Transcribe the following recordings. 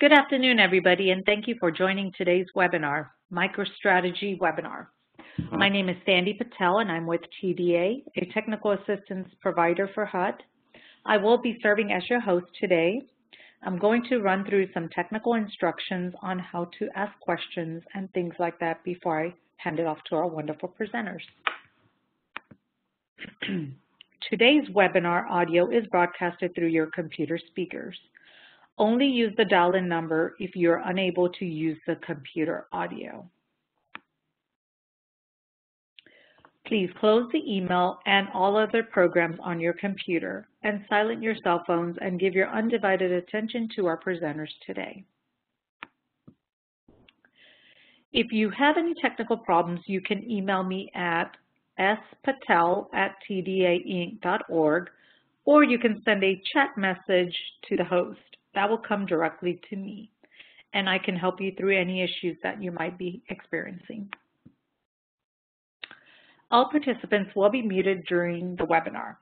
Good afternoon, everybody, and thank you for joining today's webinar, MicroStrategy webinar. Uh-huh. My name is Sandy Patel, and I'm with TDA, a technical assistance provider for HUD. I will be serving as your host today. I'm going to run through some technical instructions on how to ask questions and things like that before I hand it off to our wonderful presenters. Today's webinar audio is broadcasted through your computer speakers. Only use the dial-in number if you're unable to use the computer audio. Please close the email and all other programs on your computer and silent your cell phones and give your undivided attention to our presenters today. If you have any technical problems, you can email me at spatel at tdainc.org or you can send a chat message to the host that will come directly to me and I can help you through any issues that you might be experiencing. All participants will be muted during the webinar.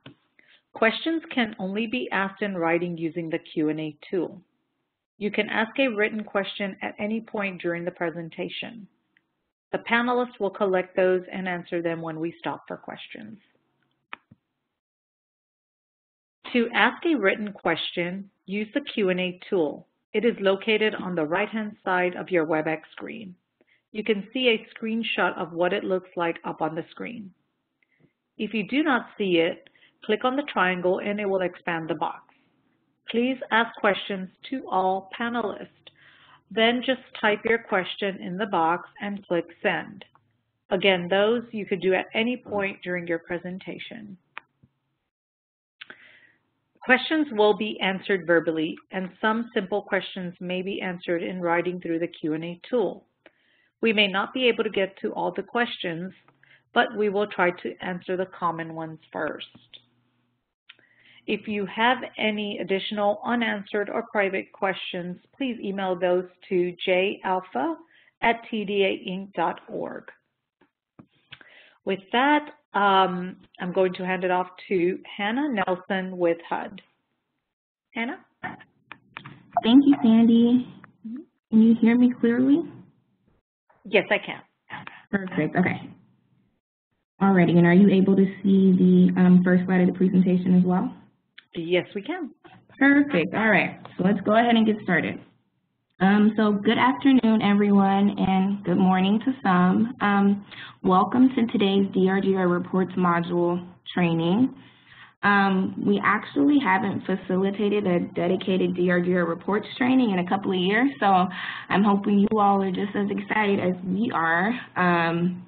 Questions can only be asked in writing using the Q&A tool. You can ask a written question at any point during the presentation. The panelists will collect those and answer them when we stop for questions. To ask a written question, use the Q&A tool. It is located on the right-hand side of your WebEx screen. You can see a screenshot of what it looks like up on the screen. If you do not see it, click on the triangle and it will expand the box. Please ask questions to all panelists. Then just type your question in the box and click send. Again, those you could do at any point during your presentation. Questions will be answered verbally, and some simple questions may be answered in writing through the Q&A tool. We may not be able to get to all the questions, but we will try to answer the common ones first. If you have any additional unanswered or private questions, please email those to jalpha at tdainc.org. With that, um, I'm going to hand it off to Hannah Nelson with HUD. Hannah? Thank you, Sandy. Can you hear me clearly? Yes, I can. Perfect. Okay. Alrighty, and are you able to see the um, first slide of the presentation as well? Yes, we can. Perfect. All right, so let's go ahead and get started. Um, so good afternoon, everyone, and good morning to some. Um, welcome to today's DRGR Reports module training. Um, we actually haven't facilitated a dedicated DRGR reports training in a couple of years, so I'm hoping you all are just as excited as we are. Um,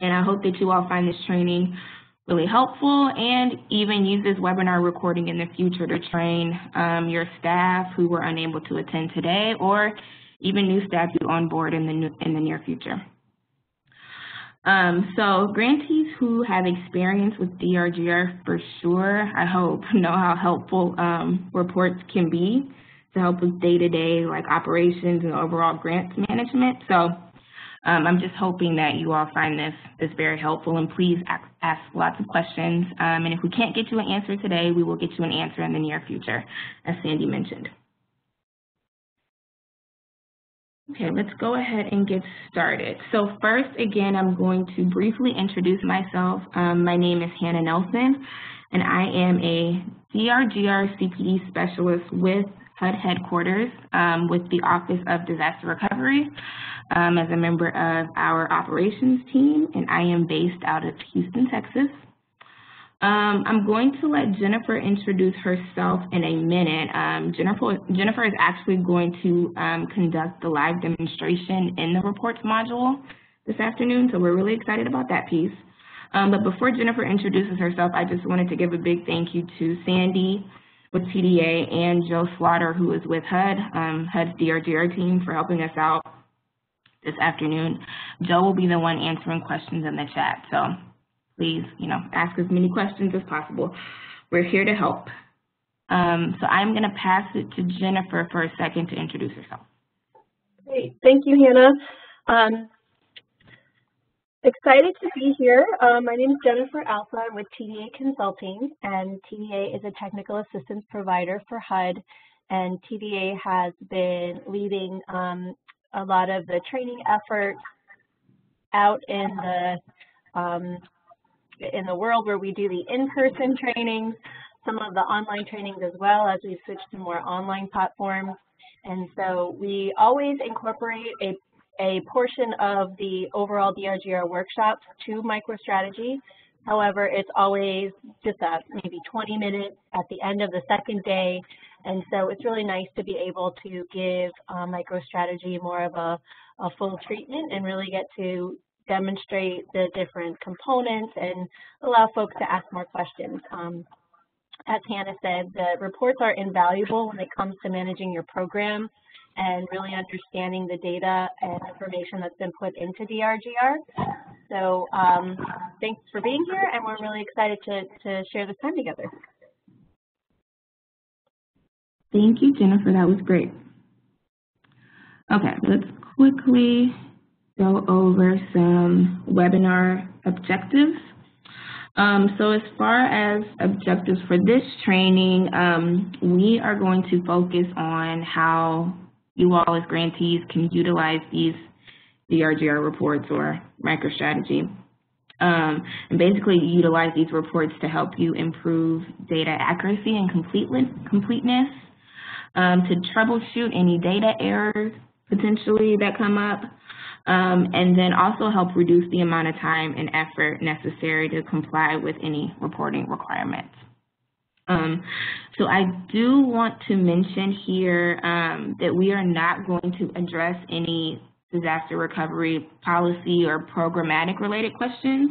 and I hope that you all find this training really helpful and even use this webinar recording in the future to train um, your staff who were unable to attend today or even new staff you onboard in the, new, in the near future. Um, so grantees who have experience with DRGR for sure, I hope, know how helpful um, reports can be to help with day-to-day -day, like operations and overall grants management. So um, I'm just hoping that you all find this, this very helpful and please ask, ask lots of questions. Um, and if we can't get you an answer today, we will get you an answer in the near future, as Sandy mentioned. Okay, let's go ahead and get started. So first, again, I'm going to briefly introduce myself. Um, my name is Hannah Nelson, and I am a DRGR CPD specialist with HUD headquarters um, with the Office of Disaster Recovery um, as a member of our operations team, and I am based out of Houston, Texas. Um, I'm going to let Jennifer introduce herself in a minute. Um, Jennifer, Jennifer is actually going to um, conduct the live demonstration in the reports module this afternoon, so we're really excited about that piece. Um, but before Jennifer introduces herself, I just wanted to give a big thank you to Sandy with TDA and Joe Slaughter, who is with HUD, um, HUD's DRGR team, for helping us out this afternoon. Joe will be the one answering questions in the chat, so please, you know, ask as many questions as possible. We're here to help. Um, so I'm going to pass it to Jennifer for a second to introduce herself. Great. Thank you, Hannah. Um, excited to be here. Uh, my name is Jennifer Alpha. I'm with TDA Consulting, and TDA is a technical assistance provider for HUD and TDA has been leading um, a lot of the training efforts out in the um, in the world where we do the in-person trainings, some of the online trainings as well as we switch to more online platforms. And so we always incorporate a, a portion of the overall DRGR workshops to MicroStrategy. However, it's always just a maybe 20 minutes at the end of the second day. And so it's really nice to be able to give uh, MicroStrategy more of a, a full treatment and really get to demonstrate the different components and allow folks to ask more questions. Um, as Hannah said, the reports are invaluable when it comes to managing your program and really understanding the data and information that's been put into DRGR. So um, thanks for being here, and we're really excited to, to share this time together. Thank you, Jennifer. That was great. Okay, let's quickly go over some webinar objectives. Um, so as far as objectives for this training, um, we are going to focus on how you all as grantees can utilize these DRGR reports or MicroStrategy. Um, and basically utilize these reports to help you improve data accuracy and completeness, um, to troubleshoot any data errors potentially that come up, um, and then also help reduce the amount of time and effort necessary to comply with any reporting requirements. Um, so I do want to mention here um, that we are not going to address any disaster recovery policy or programmatic related questions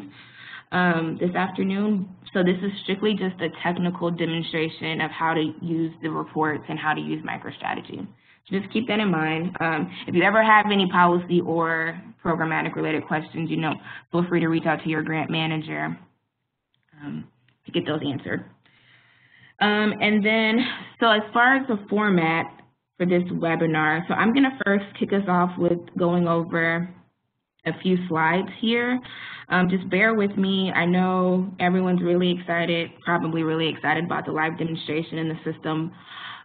um, this afternoon. So this is strictly just a technical demonstration of how to use the reports and how to use MicroStrategy. So just keep that in mind. Um, if you ever have any policy or programmatic related questions, you know, feel free to reach out to your grant manager um, to get those answered. Um, and then, so as far as the format for this webinar, so I'm going to first kick us off with going over a few slides here. Um, just bear with me. I know everyone's really excited, probably really excited about the live demonstration in the system.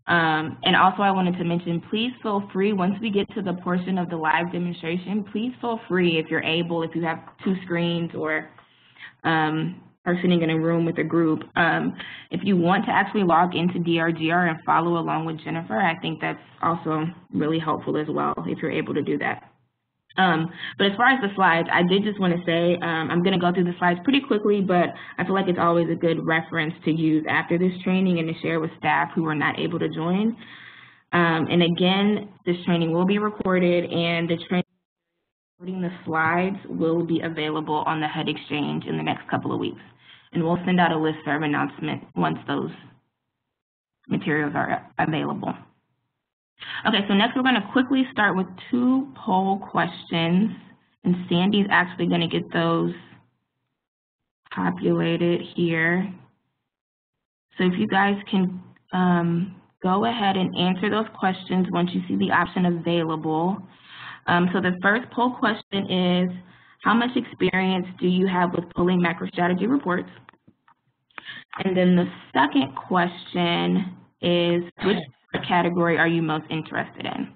Um, and also I wanted to mention, please feel free, once we get to the portion of the live demonstration, please feel free if you're able, if you have two screens or um, are sitting in a room with a group, um, if you want to actually log into DRGR and follow along with Jennifer, I think that's also really helpful as well if you're able to do that. Um, but as far as the slides, I did just want to say um, I'm going to go through the slides pretty quickly, but I feel like it's always a good reference to use after this training and to share with staff who are not able to join. Um, and again, this training will be recorded and the training the slides will be available on the HUD Exchange in the next couple of weeks. And we'll send out a listserv announcement once those materials are available. Okay, so next we're going to quickly start with two poll questions, and Sandy's actually going to get those populated here. So if you guys can um, go ahead and answer those questions once you see the option available. Um, so the first poll question is, how much experience do you have with pulling MicroStrategy reports? And then the second question is, which category are you most interested in?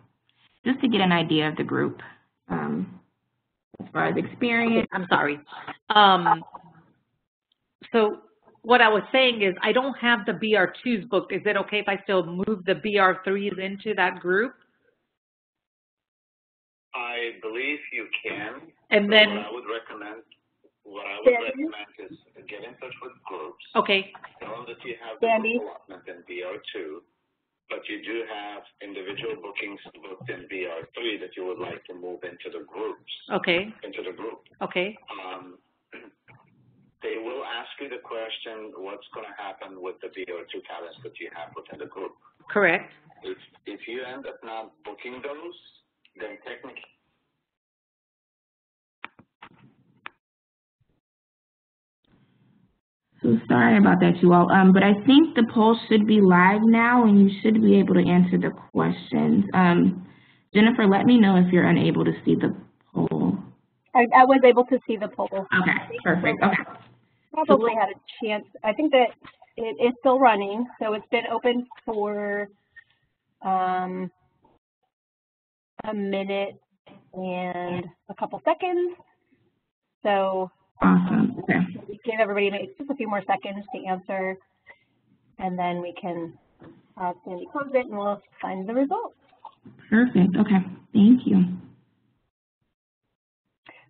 Just to get an idea of the group um, as far as experience. I'm sorry. Um, so what I was saying is I don't have the BR2s booked. Is it okay if I still move the BR3s into that group? I believe you can. And then what I would recommend what I would recommend is get in touch with groups. Okay. Tell them that you have the allotment in BR2 but you do have individual bookings booked in BR3 that you would like to move into the groups. Okay. Into the group. Okay. Um, they will ask you the question, what's going to happen with the BR2 talents that you have within the group? Correct. If, if you end up not booking those, then technically So sorry about that, you all. Um, but I think the poll should be live now, and you should be able to answer the questions. Um, Jennifer, let me know if you're unable to see the poll. I, I was able to see the poll. Okay, perfect. Okay. Probably had a chance. I think that it is still running, so it's been open for um, a minute and a couple seconds. So Awesome. Okay. Give everybody just a few more seconds to answer, and then we can uh, Sandy close it and we'll find the results. Perfect. Okay. Thank you.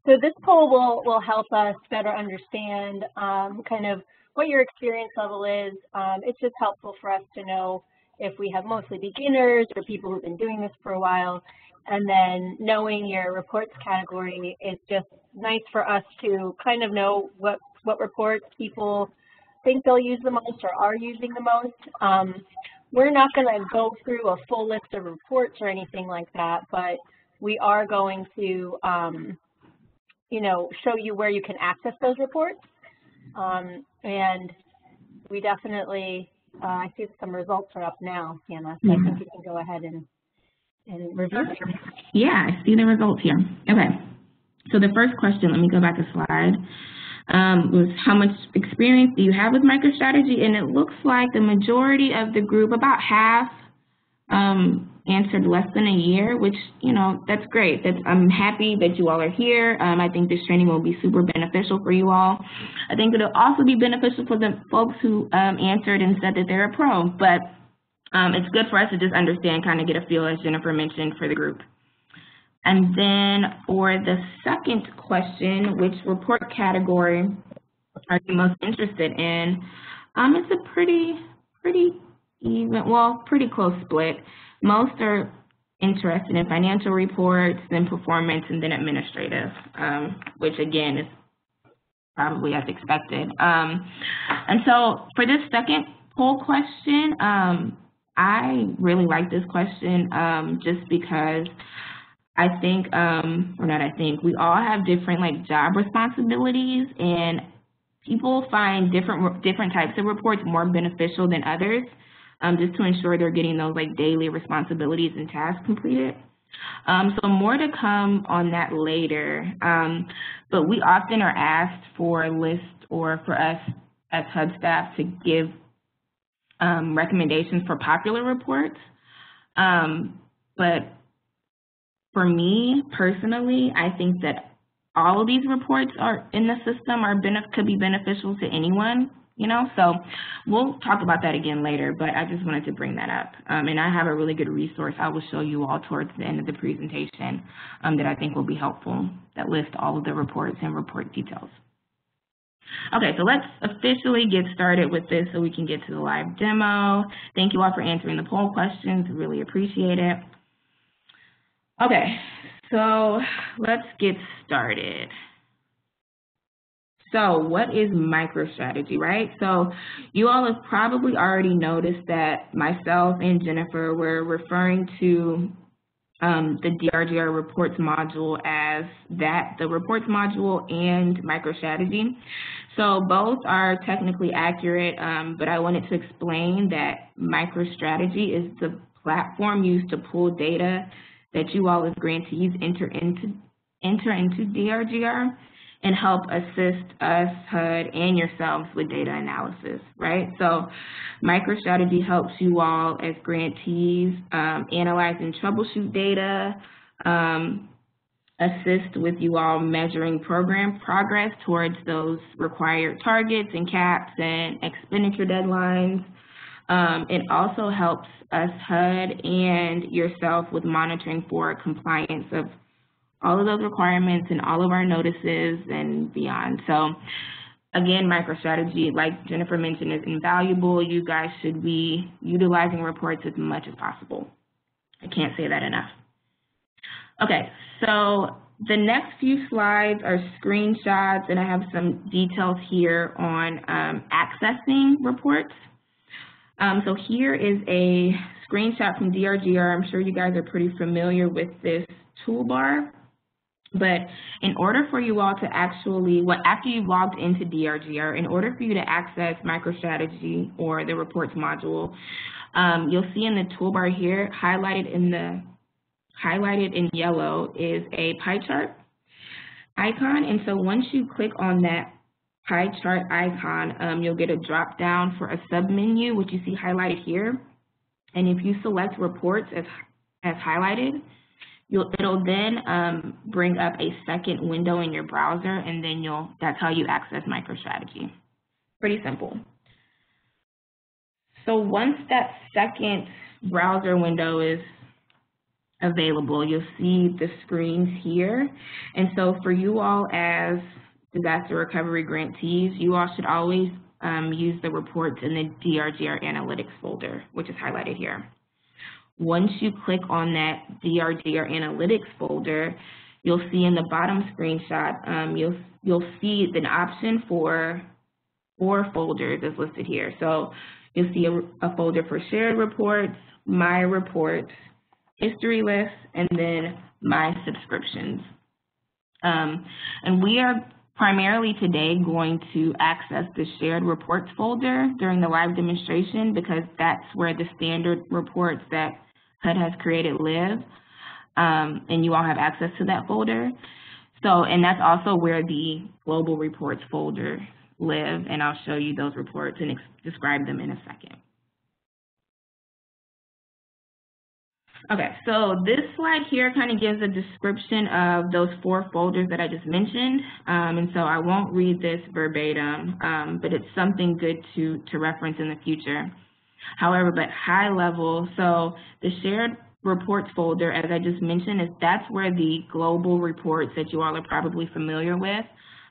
So this poll will, will help us better understand um, kind of what your experience level is. Um, it's just helpful for us to know if we have mostly beginners or people who've been doing this for a while. And then knowing your reports category is just nice for us to kind of know what, what reports people think they'll use the most or are using the most. Um, we're not going to go through a full list of reports or anything like that, but we are going to, um, you know, show you where you can access those reports. Um, and we definitely, uh, I see some results are up now, Hannah, so I think you can go ahead and, and review them. Yeah, I see the results here. Okay. So the first question, let me go back a slide, um, was how much experience do you have with MicroStrategy? And it looks like the majority of the group, about half, um, answered less than a year, which, you know, that's great. That's, I'm happy that you all are here. Um, I think this training will be super beneficial for you all. I think it'll also be beneficial for the folks who um, answered and said that they're a pro, but um, it's good for us to just understand, kind of get a feel, as Jennifer mentioned, for the group. And then for the second question, which report category are you most interested in? Um, it's a pretty, pretty even, well, pretty close split. Most are interested in financial reports, then performance, and then administrative, um, which again is probably as expected. Um, and so for this second poll question, um, I really like this question um, just because I think, um, or not I think, we all have different like job responsibilities and people find different different types of reports more beneficial than others um, just to ensure they're getting those like daily responsibilities and tasks completed. Um, so more to come on that later, um, but we often are asked for a list or for us as HUD staff to give um, recommendations for popular reports. Um, but for me personally, I think that all of these reports are in the system are could be beneficial to anyone you know? So we'll talk about that again later, but I just wanted to bring that up. Um, and I have a really good resource I will show you all towards the end of the presentation um, that I think will be helpful that lists all of the reports and report details. Okay, so let's officially get started with this so we can get to the live demo. Thank you all for answering the poll questions. Really appreciate it. Okay, so let's get started. So what is MicroStrategy, right? So you all have probably already noticed that myself and Jennifer were referring to um, the DRGR reports module as that, the reports module and MicroStrategy. So both are technically accurate, um, but I wanted to explain that MicroStrategy is the platform used to pull data that you all as grantees enter into, enter into DRGR and help assist us, HUD, and yourselves with data analysis, right? So MicroStrategy helps you all as grantees um, analyze and troubleshoot data, um, assist with you all measuring program progress towards those required targets and caps and expenditure deadlines. Um, it also helps us, HUD, and yourself with monitoring for compliance of all of those requirements and all of our notices and beyond. So again, MicroStrategy, like Jennifer mentioned, is invaluable. You guys should be utilizing reports as much as possible. I can't say that enough. Okay, so the next few slides are screenshots, and I have some details here on um, accessing reports. Um, so here is a screenshot from DRGR. I'm sure you guys are pretty familiar with this toolbar. But in order for you all to actually, well, after you've logged into DRGR, in order for you to access MicroStrategy or the reports module, um, you'll see in the toolbar here, highlighted in the highlighted in yellow is a pie chart icon. And so once you click on that pie chart icon, um, you'll get a drop down for a submenu, which you see highlighted here. And if you select reports as, as highlighted, you'll, it'll then um, bring up a second window in your browser, and then you'll, that's how you access MicroStrategy. Pretty simple. So once that second browser window is available, you'll see the screens here. And so for you all as disaster recovery grantees, you all should always um, use the reports in the DRGR Analytics folder, which is highlighted here. Once you click on that DRGR Analytics folder, you'll see in the bottom screenshot, um, you'll, you'll see an option for four folders is listed here. So you'll see a, a folder for shared reports, my reports, history list, and then my subscriptions. Um, and we are primarily today going to access the shared reports folder during the live demonstration because that's where the standard reports that HUD has created live, um, and you all have access to that folder. So, and that's also where the global reports folder live, and I'll show you those reports and describe them in a second. Okay, so this slide here kind of gives a description of those four folders that I just mentioned, um, and so I won't read this verbatim, um, but it's something good to, to reference in the future. However, but high level, so the shared reports folder, as I just mentioned, is that's where the global reports that you all are probably familiar with,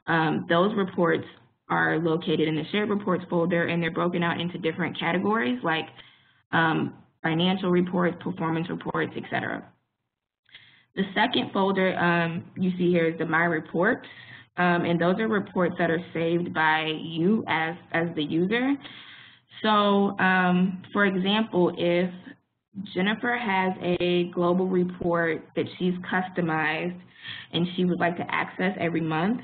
um, those reports are located in the shared reports folder, and they're broken out into different categories like um, financial reports, performance reports, etc. The second folder um, you see here is the My Reports, um, and those are reports that are saved by you as, as the user. So, um, for example, if Jennifer has a global report that she's customized and she would like to access every month,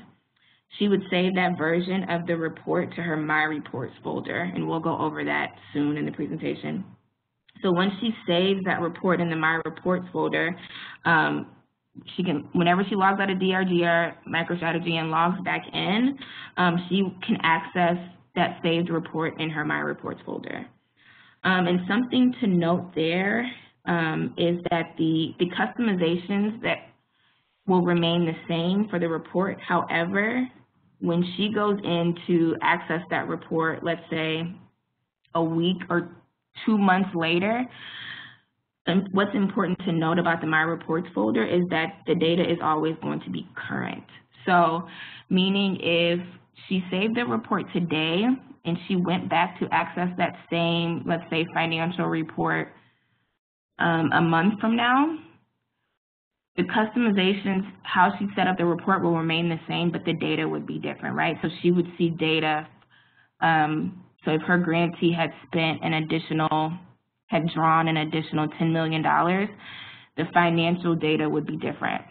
she would save that version of the report to her My Reports folder, and we'll go over that soon in the presentation. So once she saves that report in the My Reports folder, um, she can, whenever she logs out of DRGR MicroStrategy and logs back in, um, she can access that saved report in her My Reports folder. Um, and something to note there um, is that the, the customizations that will remain the same for the report. However, when she goes in to access that report, let's say a week or two months later, and what's important to note about the My Reports folder is that the data is always going to be current. So meaning if she saved the report today and she went back to access that same, let's say, financial report um, a month from now, the customizations, how she set up the report will remain the same, but the data would be different, right? So she would see data um, so if her grantee had spent an additional, had drawn an additional $10 million, the financial data would be different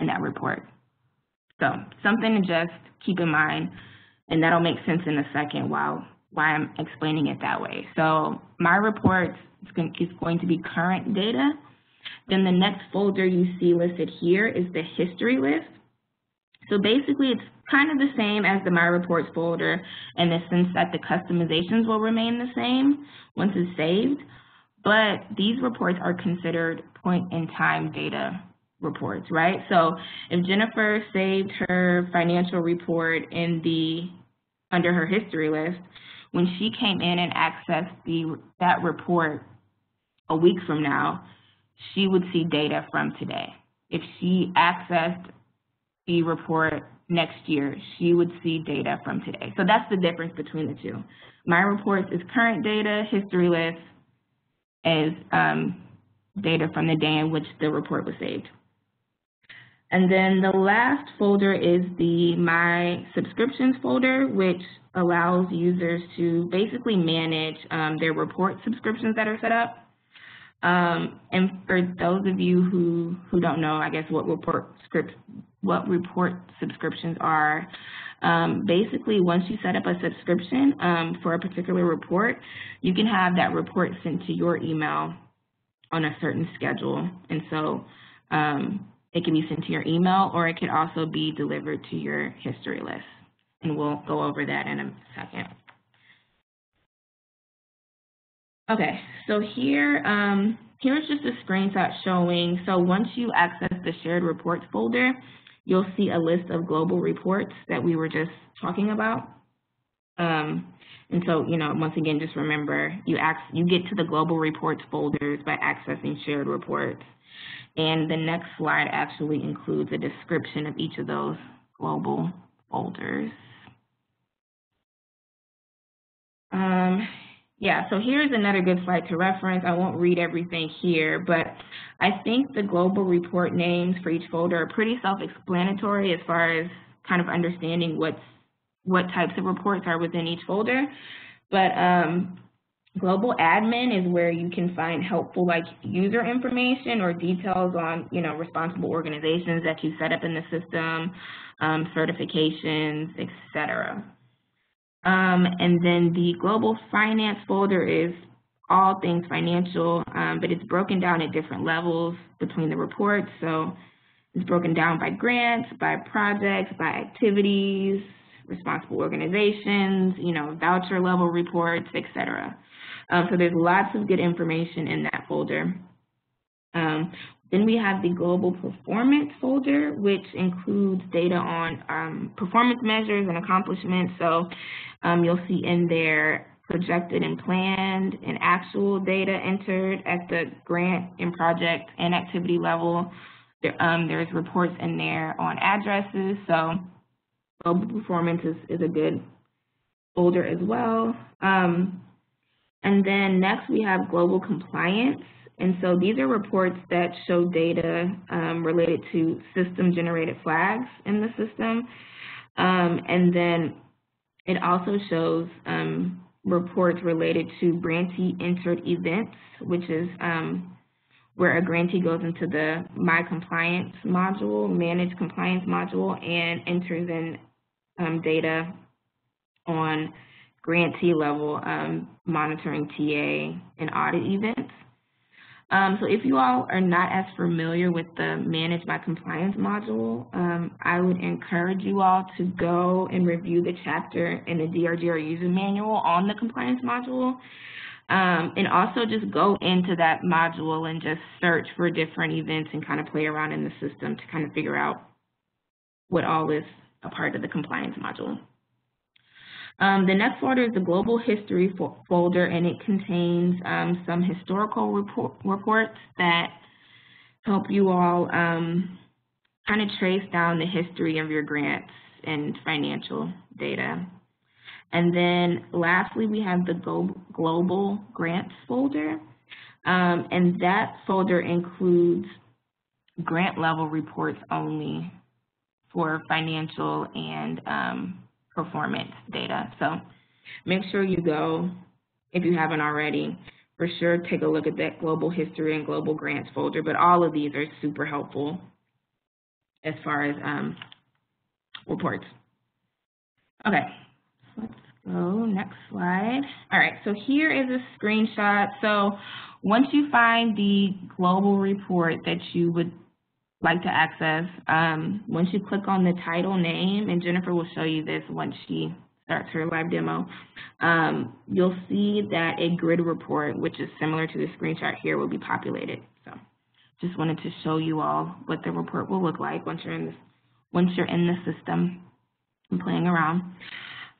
in that report. So something to just keep in mind, and that'll make sense in a second while why I'm explaining it that way. So my report is going to be current data. Then the next folder you see listed here is the history list. So basically, it's kind of the same as the My Reports folder in the sense that the customizations will remain the same once it's saved, but these reports are considered point-in-time data reports, right? So if Jennifer saved her financial report in the under her history list, when she came in and accessed the that report a week from now, she would see data from today. If she accessed the report next year, she would see data from today. So that's the difference between the two. My reports is current data, history list is um, data from the day in which the report was saved. And then the last folder is the My Subscriptions folder, which allows users to basically manage um, their report subscriptions that are set up. Um, and for those of you who, who don't know, I guess, what report script what report subscriptions are. Um, basically, once you set up a subscription um, for a particular report, you can have that report sent to your email on a certain schedule. And so um, it can be sent to your email or it could also be delivered to your history list. And we'll go over that in a second. Okay, so here, um, here's just a screenshot showing, so once you access the shared reports folder, you'll see a list of global reports that we were just talking about. Um, and so, you know, once again, just remember, you, you get to the global reports folders by accessing shared reports. And the next slide actually includes a description of each of those global folders. Um, yeah, so here's another good slide to reference. I won't read everything here, but I think the global report names for each folder are pretty self-explanatory as far as kind of understanding what's, what types of reports are within each folder. But um, global admin is where you can find helpful like user information or details on, you know, responsible organizations that you set up in the system, um, certifications, etc. Um, and then the global finance folder is all things financial, um, but it's broken down at different levels between the reports. So it's broken down by grants, by projects, by activities, responsible organizations, you know, voucher level reports, etc. Um, so there's lots of good information in that folder. Um, then we have the global performance folder, which includes data on um, performance measures and accomplishments. So um, you'll see in there projected and planned and actual data entered at the grant and project and activity level. There, um, there's reports in there on addresses. So global performance is, is a good folder as well. Um, and then next we have global compliance. And so these are reports that show data um, related to system-generated flags in the system. Um, and then it also shows um, reports related to grantee entered events, which is um, where a grantee goes into the My Compliance module, Manage Compliance module, and enters in um, data on grantee level um, monitoring TA and audit events. Um, so if you all are not as familiar with the Manage My Compliance module, um, I would encourage you all to go and review the chapter in the DRGR user manual on the compliance module. Um, and also just go into that module and just search for different events and kind of play around in the system to kind of figure out what all is a part of the compliance module. Um, the next folder is the Global History fo folder, and it contains um, some historical report reports that help you all um, kind of trace down the history of your grants and financial data. And then lastly, we have the Global Grants folder, um, and that folder includes grant level reports only for financial and um, performance data. So make sure you go, if you haven't already, for sure take a look at that global history and global grants folder, but all of these are super helpful as far as um, reports. Okay, let's go next slide. All right, so here is a screenshot. So once you find the global report that you would like to access, um, once you click on the title name, and Jennifer will show you this once she starts her live demo, um, you'll see that a grid report, which is similar to the screenshot here, will be populated. So just wanted to show you all what the report will look like once you're in, this, once you're in the system and playing around.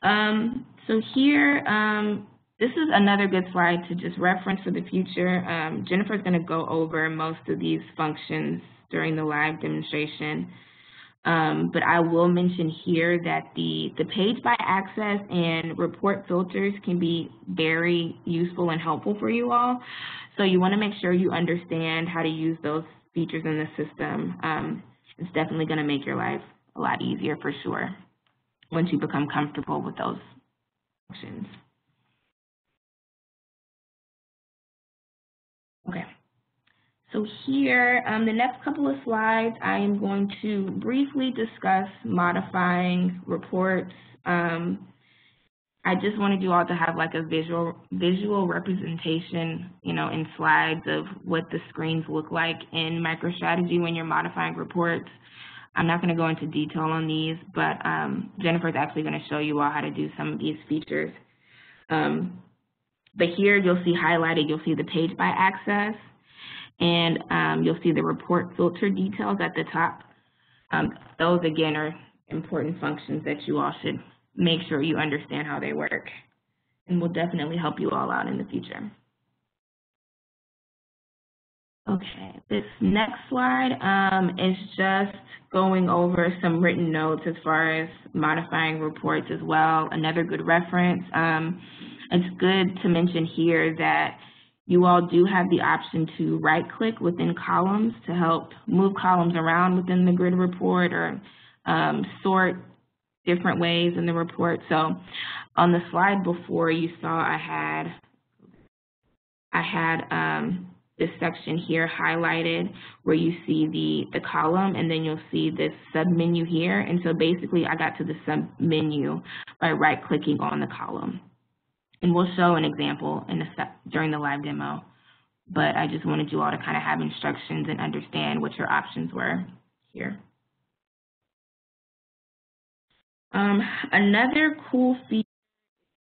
Um, so here, um, this is another good slide to just reference for the future. Um, Jennifer's going to go over most of these functions during the live demonstration. Um, but I will mention here that the, the page by axis and report filters can be very useful and helpful for you all. So you want to make sure you understand how to use those features in the system. Um, it's definitely going to make your life a lot easier for sure once you become comfortable with those functions. Okay. So here, um, the next couple of slides, I am going to briefly discuss modifying reports. Um, I just wanted you all to have like a visual visual representation, you know, in slides of what the screens look like in MicroStrategy when you're modifying reports. I'm not going to go into detail on these, but um, Jennifer is actually going to show you all how to do some of these features. Um, but here you'll see highlighted, you'll see the page by axis, and um, you'll see the report filter details at the top. Um, those, again, are important functions that you all should make sure you understand how they work and will definitely help you all out in the future. Okay, this next slide um, is just going over some written notes as far as modifying reports as well. Another good reference. Um, it's good to mention here that you all do have the option to right-click within columns to help move columns around within the grid report or um, sort different ways in the report. So on the slide before you saw I had I had um, this section here highlighted where you see the, the column and then you'll see this sub-menu here. And so basically I got to the sub-menu by right-clicking on the column. And we'll show an example in step during the live demo. But I just wanted you all to kind of have instructions and understand what your options were here. Um, another cool feature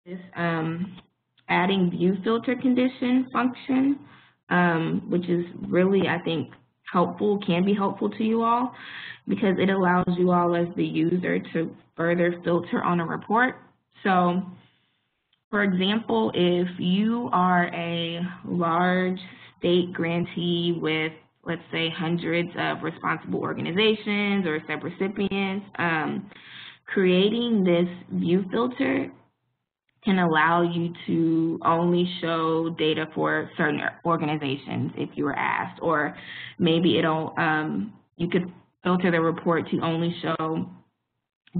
is um, adding view filter condition function, um, which is really, I think, helpful, can be helpful to you all, because it allows you all as the user to further filter on a report. So for example, if you are a large state grantee with, let's say, hundreds of responsible organizations or subrecipients, um, creating this view filter can allow you to only show data for certain organizations if you were asked, or maybe it'll, um, you could filter the report to only show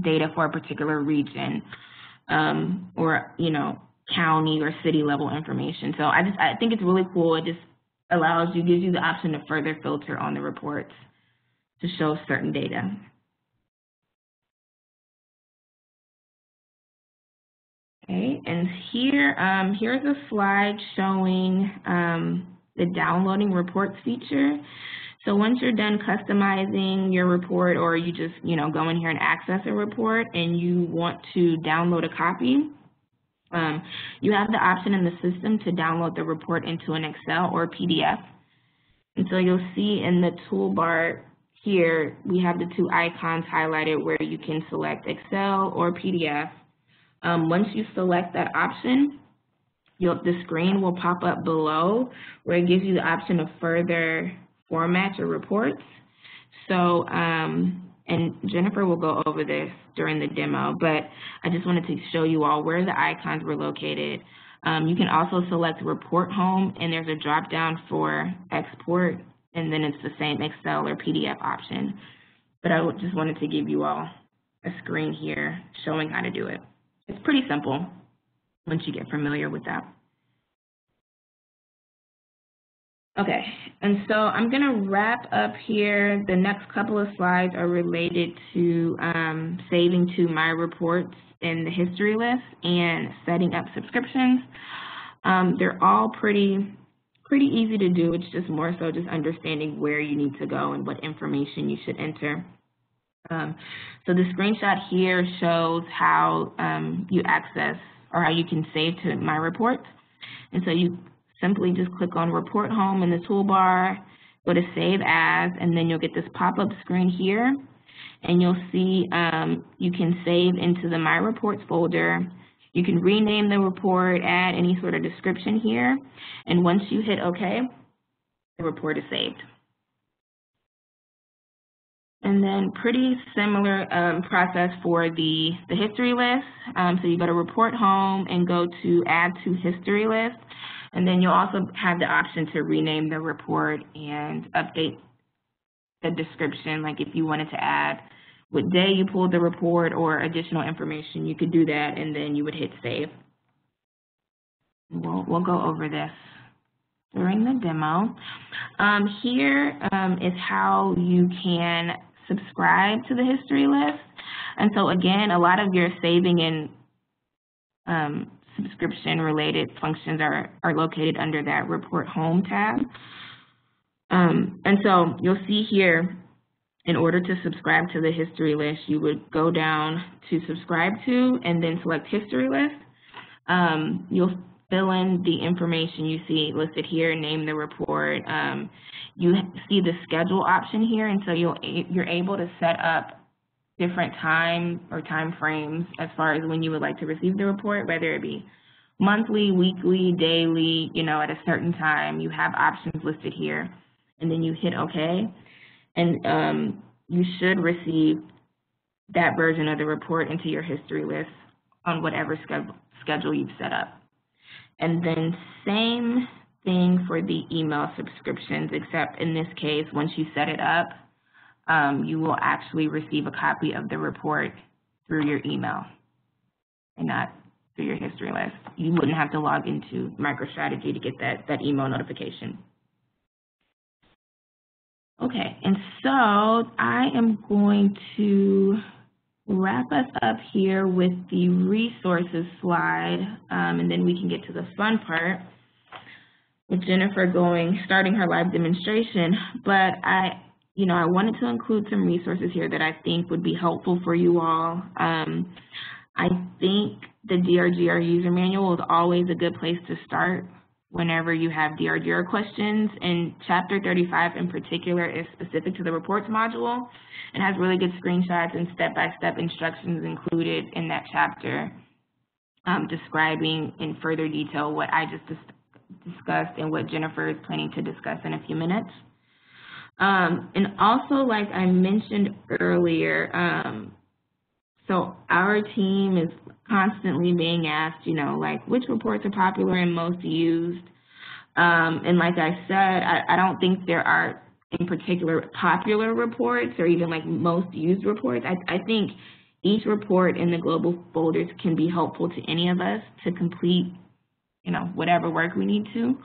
data for a particular region um, or, you know, county or city level information. So I just, I think it's really cool. It just allows you, gives you the option to further filter on the reports to show certain data. Okay, and here, um, here's a slide showing um, the downloading reports feature. So once you're done customizing your report or you just, you know, go in here and access a report and you want to download a copy, um, you have the option in the system to download the report into an Excel or PDF. And so you'll see in the toolbar here, we have the two icons highlighted where you can select Excel or PDF. Um, once you select that option, the screen will pop up below where it gives you the option to further format your reports. So, um, and Jennifer will go over this during the demo, but I just wanted to show you all where the icons were located. Um, you can also select report home, and there's a drop down for export, and then it's the same Excel or PDF option. But I just wanted to give you all a screen here showing how to do it. It's pretty simple once you get familiar with that. Okay, and so I'm going to wrap up here. The next couple of slides are related to um, saving to My Reports in the history list and setting up subscriptions. Um, they're all pretty pretty easy to do. It's just more so just understanding where you need to go and what information you should enter. Um, so the screenshot here shows how um, you access or how you can save to My Reports. And so you simply just click on Report Home in the toolbar, go to Save As, and then you'll get this pop-up screen here. And you'll see um, you can save into the My Reports folder. You can rename the report, add any sort of description here. And once you hit OK, the report is saved. And then pretty similar um, process for the, the history list. Um, so you go to report home and go to add to history list. And then you'll also have the option to rename the report and update the description. Like if you wanted to add what day you pulled the report or additional information, you could do that and then you would hit save. We'll, we'll go over this during the demo. Um, here um, is how you can subscribe to the history list. And so again, a lot of your saving and um, subscription related functions are, are located under that report home tab. Um, and so you'll see here, in order to subscribe to the history list, you would go down to subscribe to and then select history list. Um, you'll fill in the information you see listed here, name the report. Um, you see the schedule option here, and so you'll, you're able to set up different time or time frames as far as when you would like to receive the report, whether it be monthly, weekly, daily, you know, at a certain time. You have options listed here, and then you hit OK, and um, you should receive that version of the report into your history list on whatever schedule you've set up. And then same thing for the email subscriptions, except in this case, once you set it up, um, you will actually receive a copy of the report through your email and not through your history list. You wouldn't have to log into MicroStrategy to get that, that email notification. Okay, and so I am going to wrap us up here with the resources slide, um, and then we can get to the fun part with Jennifer going, starting her live demonstration. But I, you know, I wanted to include some resources here that I think would be helpful for you all. Um, I think the DRGR user manual is always a good place to start whenever you have DRGR questions. And Chapter 35 in particular is specific to the reports module and has really good screenshots and step-by-step -step instructions included in that chapter um, describing in further detail what I just dis discussed and what Jennifer is planning to discuss in a few minutes. Um, and also, like I mentioned earlier, um, so our team is constantly being asked, you know, like which reports are popular and most used. Um, and like I said, I, I don't think there are in particular popular reports or even like most used reports. I, I think each report in the global folders can be helpful to any of us to complete, you know, whatever work we need to.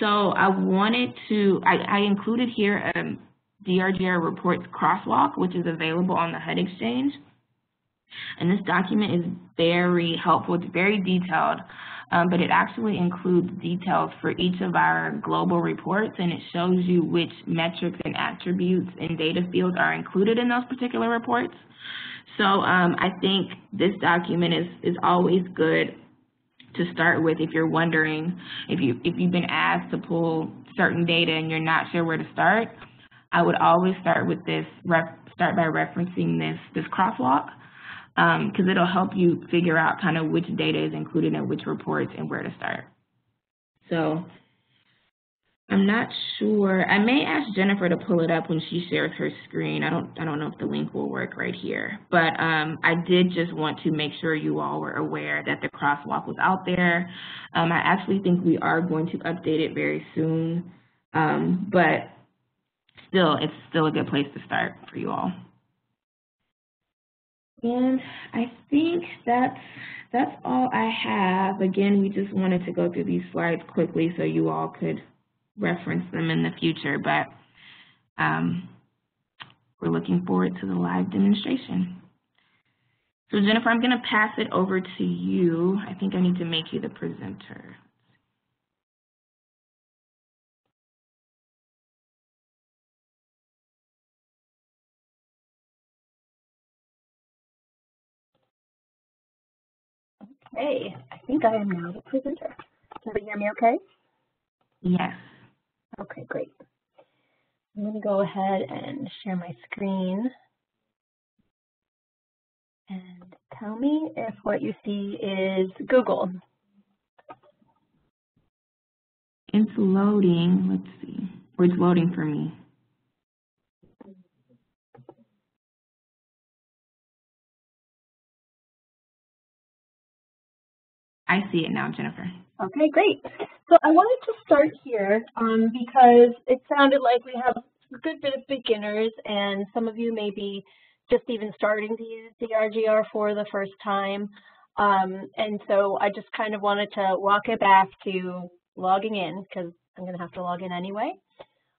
So I wanted to, I, I included here a DRGR reports crosswalk, which is available on the HUD Exchange. And this document is very helpful. It's very detailed, um, but it actually includes details for each of our global reports, and it shows you which metrics and attributes and data fields are included in those particular reports. So um, I think this document is, is always good to start with if you're wondering, if, you, if you've been asked to pull certain data and you're not sure where to start, I would always start with this, start by referencing this, this crosswalk because um, it'll help you figure out kind of which data is included in which reports and where to start. So I'm not sure. I may ask Jennifer to pull it up when she shares her screen. I don't I don't know if the link will work right here. But um, I did just want to make sure you all were aware that the crosswalk was out there. Um, I actually think we are going to update it very soon. Um, but still, it's still a good place to start for you all. And I think that's, that's all I have. Again, we just wanted to go through these slides quickly so you all could reference them in the future, but um, we're looking forward to the live demonstration. So Jennifer, I'm going to pass it over to you. I think I need to make you the presenter. Hey, I think I am now the presenter. Can you hear me okay? Yes. Okay, great. I'm going to go ahead and share my screen. And tell me if what you see is Google. It's loading. Let's see. Or it's loading for me. I see it now, Jennifer. Okay, great. So I wanted to start here um, because it sounded like we have a good bit of beginners and some of you may be just even starting to use DRGR for the first time. Um, and so I just kind of wanted to walk it back to logging in because I'm going to have to log in anyway.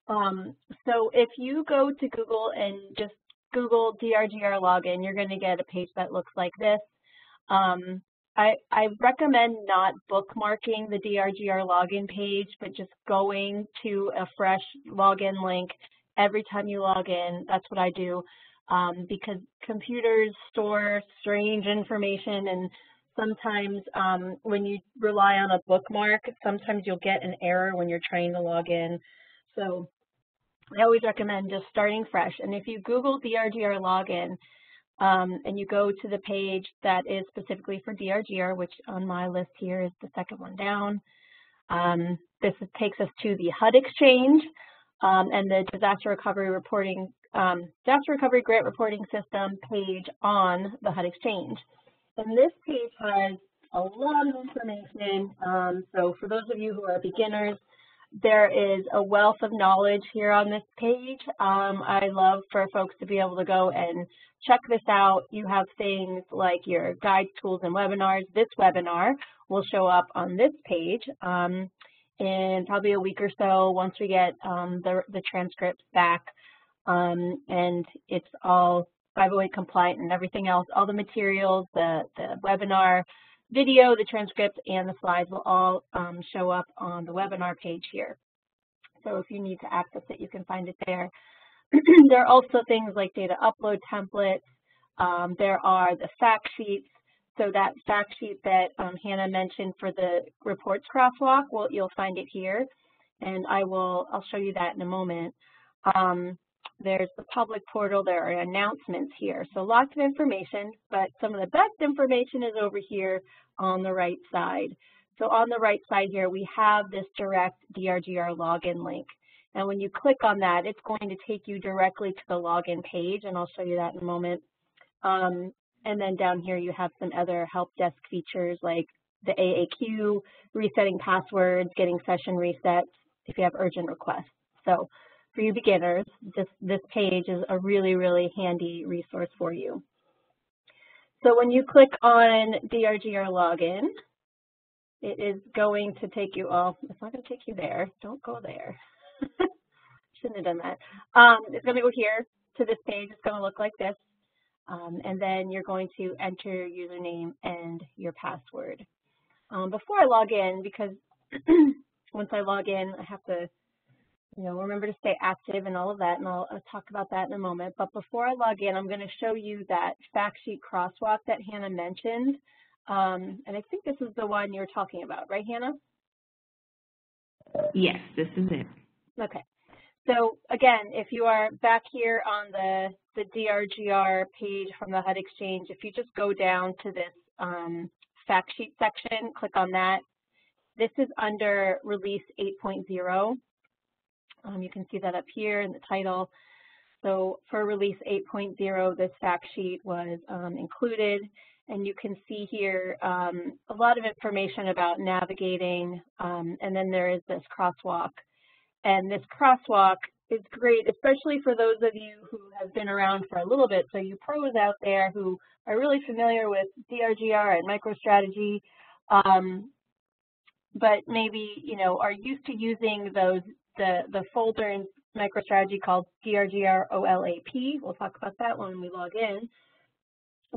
Um, so if you go to Google and just Google DRGR login, you're going to get a page that looks like this. Um, I, I recommend not bookmarking the DRGR login page, but just going to a fresh login link every time you log in. That's what I do um, because computers store strange information and sometimes um, when you rely on a bookmark, sometimes you'll get an error when you're trying to log in. So I always recommend just starting fresh. And if you Google DRGR login um, and you go to the page that is specifically for DRGR, which on my list here is the second one down, um, this takes us to the HUD Exchange um, and the Disaster Recovery Reporting um, Disaster Recovery Grant Reporting System page on the HUD Exchange. And this page has a lot of information. Um, so for those of you who are beginners, there is a wealth of knowledge here on this page. Um, I love for folks to be able to go and check this out. You have things like your guides, tools, and webinars. This webinar will show up on this page um, in probably a week or so once we get um, the, the transcripts back. Um, and it's all 508 compliant and everything else. All the materials, the, the webinar, video, the transcript, and the slides will all um, show up on the webinar page here. So if you need to access it, you can find it there. there are also things like data upload templates. Um, there are the fact sheets. So that fact sheet that um, Hannah mentioned for the reports crosswalk, well, you'll find it here. And I will, I'll show you that in a moment. Um, there's the public portal, there are announcements here. So lots of information, but some of the best information is over here on the right side. So on the right side here, we have this direct DRGR login link. And when you click on that, it's going to take you directly to the login page, and I'll show you that in a moment. Um, and then down here, you have some other help desk features like the AAQ, resetting passwords, getting session resets if you have urgent requests. So for you beginners, this, this page is a really, really handy resource for you. So when you click on DRGR login, it is going to take you, oh, it's not going to take you there. Don't go there. Shouldn't have done that. Um, it's going to go here to this page. It's going to look like this. Um, and then you're going to enter your username and your password. Um, before I log in, because once I log in, I have to you know, remember to stay active and all of that, and I'll, I'll, talk about that in a moment. But before I log in, I'm going to show you that fact sheet crosswalk that Hannah mentioned. Um, and I think this is the one you're talking about, right, Hannah? Yes, this is it. Okay. So again, if you are back here on the, the DRGR page from the HUD Exchange, if you just go down to this um, fact sheet section, click on that. This is under release 8.0. Um, you can see that up here in the title. So for release 8.0, this fact sheet was um, included. And you can see here um, a lot of information about navigating. Um, and then there is this crosswalk. And this crosswalk is great, especially for those of you who have been around for a little bit. So you pros out there who are really familiar with DRGR and MicroStrategy, um, but maybe you know are used to using those the, the folder in MicroStrategy called DRGR OLAP. We'll talk about that when we log in.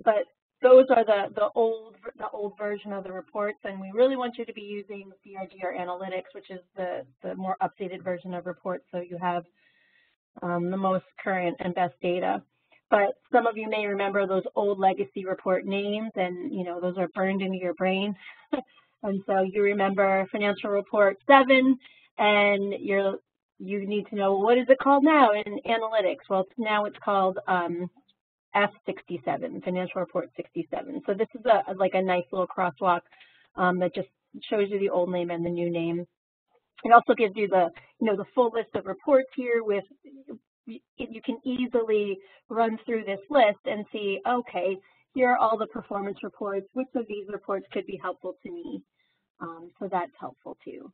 But those are the, the old the old version of the reports, and we really want you to be using DRGR Analytics, which is the, the more updated version of reports, so you have um, the most current and best data. But some of you may remember those old legacy report names, and you know those are burned into your brain. and so you remember Financial Report 7, and you're you need to know what is it called now in analytics. Well, now it's called um, F67, Financial Report 67. So this is a like a nice little crosswalk um, that just shows you the old name and the new name. It also gives you the you know the full list of reports here with you can easily run through this list and see okay here are all the performance reports. Which of these reports could be helpful to me? Um, so that's helpful too.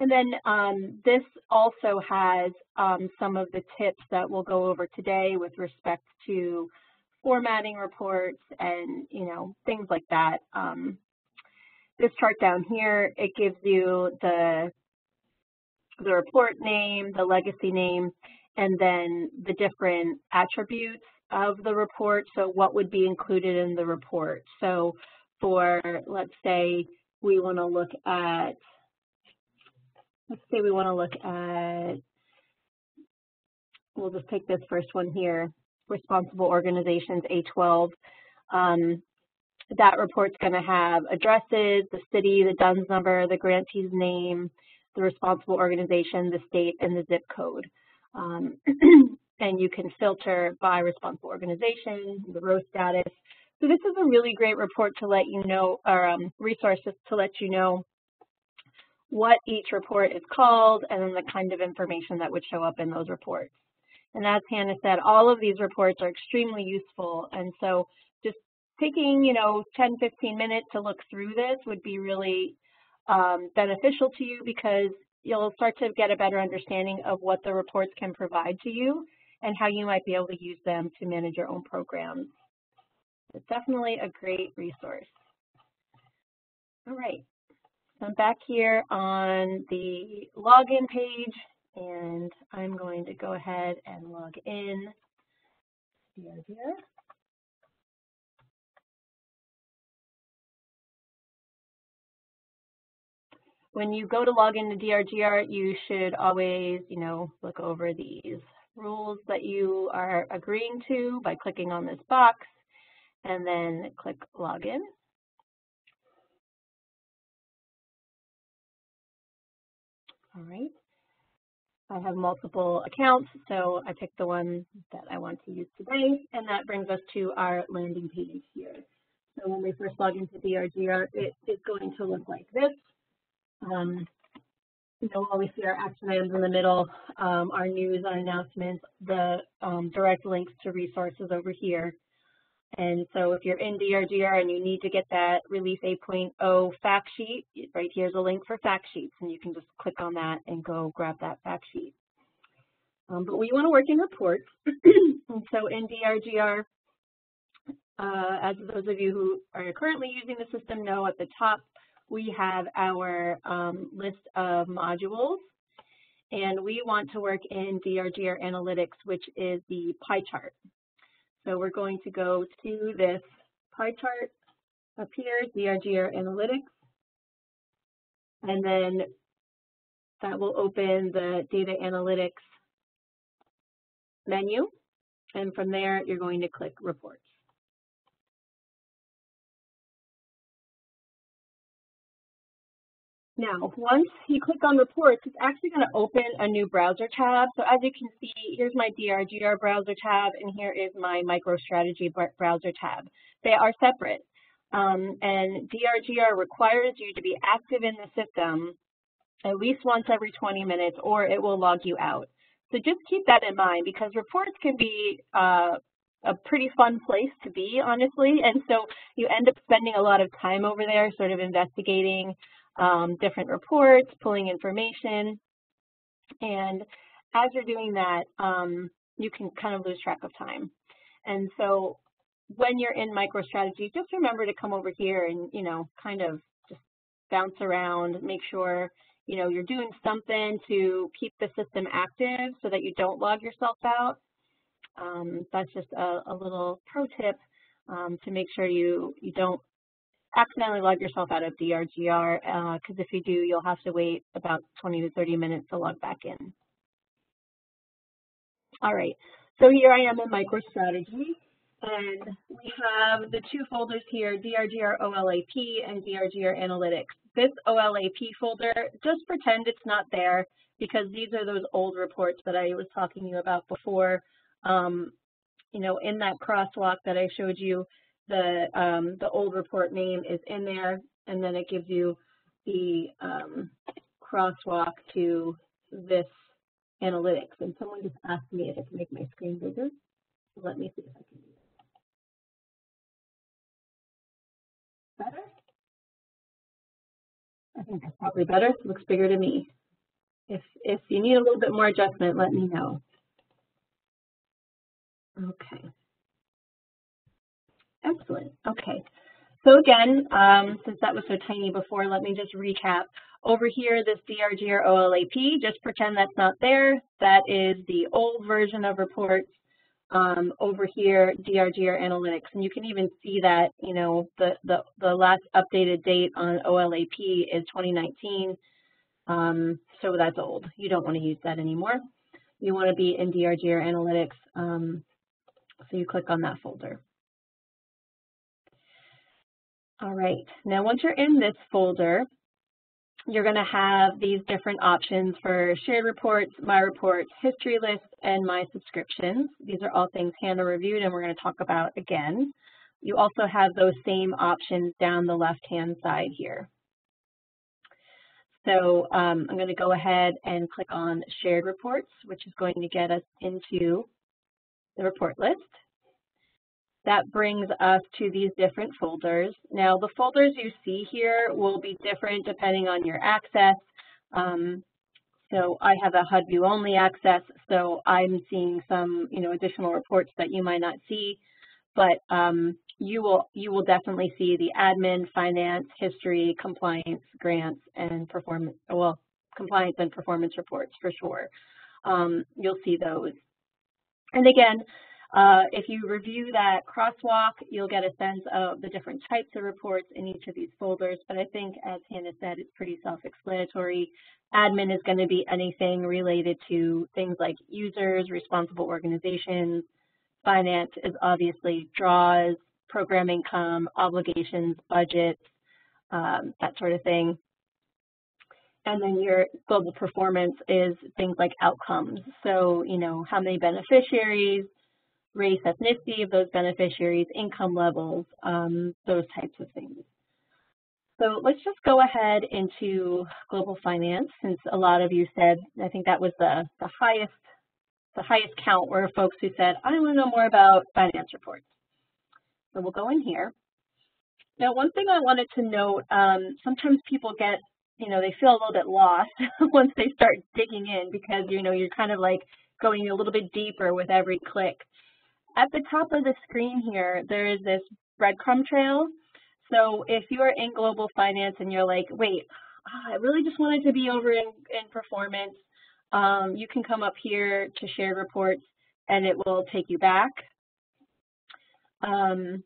And then um, this also has um, some of the tips that we'll go over today with respect to formatting reports and, you know, things like that. Um, this chart down here, it gives you the, the report name, the legacy name, and then the different attributes of the report. So what would be included in the report. So for, let's say, we want to look at let's say we want to look at, we'll just take this first one here, responsible organizations, A12. Um, that report's going to have addresses, the city, the DUNS number, the grantee's name, the responsible organization, the state, and the zip code. Um, and you can filter by responsible organization, the row status. So this is a really great report to let you know, or um, resources to let you know what each report is called and then the kind of information that would show up in those reports. And as Hannah said, all of these reports are extremely useful. And so just taking, you know, 10, 15 minutes to look through this would be really um, beneficial to you because you'll start to get a better understanding of what the reports can provide to you and how you might be able to use them to manage your own programs. It's definitely a great resource. All right, I'm back here on the login page and I'm going to go ahead and log in. When you go to log into DRGR, you should always, you know, look over these rules that you are agreeing to by clicking on this box and then click login. All right. I have multiple accounts, so I picked the one that I want to use today, and that brings us to our landing page here. So when we first log into DRGR, it is going to look like this. Um, you'll always see our action items in the middle, um, our news, our announcements, the um, direct links to resources over here. And so if you're in DRGR and you need to get that Release 8.0 fact sheet, right here's a link for fact sheets, and you can just click on that and go grab that fact sheet. Um, but we want to work in reports. and so in DRGR, uh, as those of you who are currently using the system know, at the top we have our um, list of modules. And we want to work in DRGR Analytics, which is the pie chart. So we're going to go to this pie chart up here, DRGR Analytics, and then that will open the Data Analytics menu. And from there, you're going to click Reports. Now, once you click on reports, it's actually going to open a new browser tab. So as you can see, here's my DRGR browser tab, and here is my MicroStrategy browser tab. They are separate. Um, and DRGR requires you to be active in the system at least once every 20 minutes, or it will log you out. So just keep that in mind, because reports can be uh, a pretty fun place to be, honestly. And so you end up spending a lot of time over there sort of investigating um, different reports, pulling information. And as you're doing that, um, you can kind of lose track of time. And so when you're in MicroStrategy, just remember to come over here and, you know, kind of just bounce around, make sure, you know, you're doing something to keep the system active so that you don't log yourself out. Um, that's just a, a, little pro tip um, to make sure you, you don't accidentally log yourself out of DRGR, because uh, if you do, you'll have to wait about 20 to 30 minutes to log back in. All right, so here I am in MicroStrategy, and we have the two folders here, DRGR OLAP and DRGR Analytics. This OLAP folder, just pretend it's not there, because these are those old reports that I was talking to you about before. Um, you know, in that crosswalk that I showed you, the, um, the old report name is in there, and then it gives you the um, crosswalk to this analytics. And someone just asked me if I can make my screen bigger. So let me see if I can do that. Better? I think that's probably better. Looks bigger to me. If, if you need a little bit more adjustment, let me know. Okay. Excellent. Okay. So again, um, since that was so tiny before, let me just recap. Over here, this DRGR OLAP, just pretend that's not there. That is the old version of reports. Um, over here, DRGR Analytics. And you can even see that, you know, the, the, the last updated date on OLAP is 2019. Um, so that's old. You don't want to use that anymore. You want to be in DRGR Analytics. Um, so you click on that folder. All right, now once you're in this folder, you're going to have these different options for shared reports, my reports, history list, and my subscriptions. These are all things Hannah reviewed and we're going to talk about again. You also have those same options down the left-hand side here. So um, I'm going to go ahead and click on shared reports, which is going to get us into the report list. That brings us to these different folders. Now the folders you see here will be different depending on your access. Um, so I have a HUD view only access, so I'm seeing some you know, additional reports that you might not see, but um, you will you will definitely see the admin, finance, history, compliance, grants, and performance, well, compliance and performance reports for sure. Um, you'll see those. And again, uh, if you review that crosswalk, you'll get a sense of the different types of reports in each of these folders. But I think, as Hannah said, it's pretty self-explanatory. Admin is going to be anything related to things like users, responsible organizations. Finance is obviously draws, program income, obligations, budgets, um, that sort of thing. And then your global performance is things like outcomes. So, you know, how many beneficiaries, race, ethnicity of those beneficiaries, income levels, um, those types of things. So let's just go ahead into global finance, since a lot of you said, I think that was the, the highest the highest count were folks who said, I want to know more about finance reports. So we'll go in here. Now, one thing I wanted to note, um, sometimes people get, you know, they feel a little bit lost once they start digging in because, you know, you're kind of like going a little bit deeper with every click. At the top of the screen here, there is this breadcrumb trail. So if you are in global finance and you're like, wait, ah, I really just wanted to be over in, in performance, um, you can come up here to shared reports and it will take you back. Um,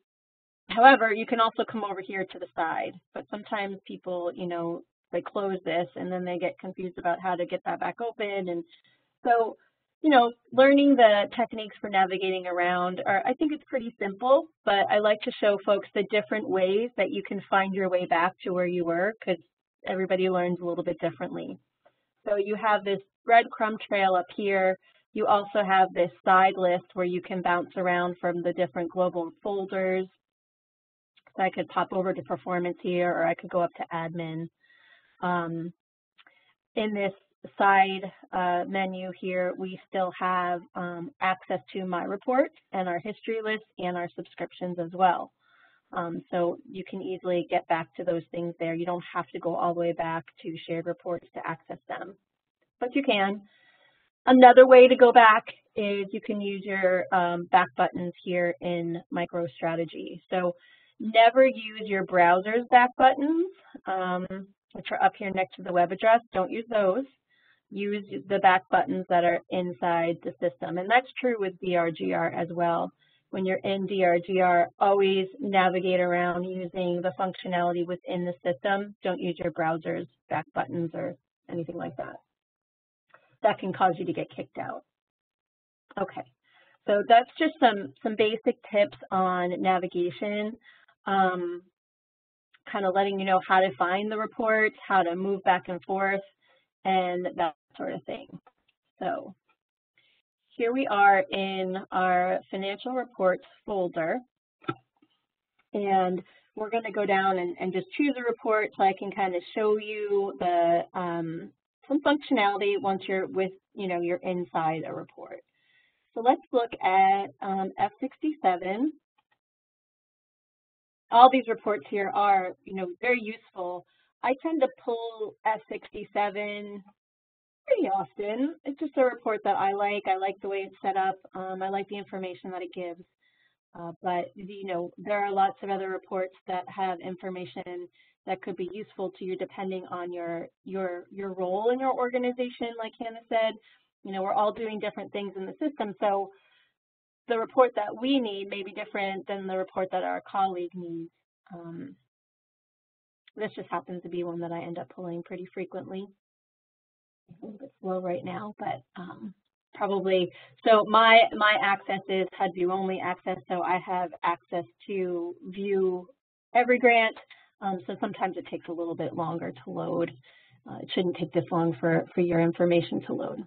however, you can also come over here to the side, but sometimes people, you know, they close this and then they get confused about how to get that back open. And so you know, learning the techniques for navigating around are, I think it's pretty simple, but I like to show folks the different ways that you can find your way back to where you were because everybody learns a little bit differently. So you have this breadcrumb trail up here. You also have this side list where you can bounce around from the different global folders. So I could pop over to performance here or I could go up to admin. Um, in this side uh, menu here, we still have um, access to my reports and our history list and our subscriptions as well. Um, so you can easily get back to those things there. You don't have to go all the way back to shared reports to access them, but you can. Another way to go back is you can use your um, back buttons here in MicroStrategy. So never use your browser's back buttons, um, which are up here next to the web address. Don't use those use the back buttons that are inside the system. And that's true with DRGR as well. When you're in DRGR, always navigate around using the functionality within the system. Don't use your browser's back buttons or anything like that. That can cause you to get kicked out. Okay, so that's just some, some basic tips on navigation. Um, kind of letting you know how to find the reports, how to move back and forth, and that sort of thing. So here we are in our financial reports folder. And we're going to go down and, and, just choose a report so I can kind of show you the um, some functionality once you're with, you know, you're inside a report. So let's look at um, F67. All these reports here are, you know, very useful. I tend to pull F67 pretty often. It's just a report that I like. I like the way it's set up. Um, I like the information that it gives. Uh, but, you know, there are lots of other reports that have information that could be useful to you depending on your, your, your role in your organization, like Hannah said. You know, we're all doing different things in the system. So the report that we need may be different than the report that our colleague needs. Um, this just happens to be one that I end up pulling pretty frequently a little bit slow right now, but um, probably, so my, my access is HUD view only access, so I have access to view every grant, um, so sometimes it takes a little bit longer to load. Uh, it shouldn't take this long for, for your information to load.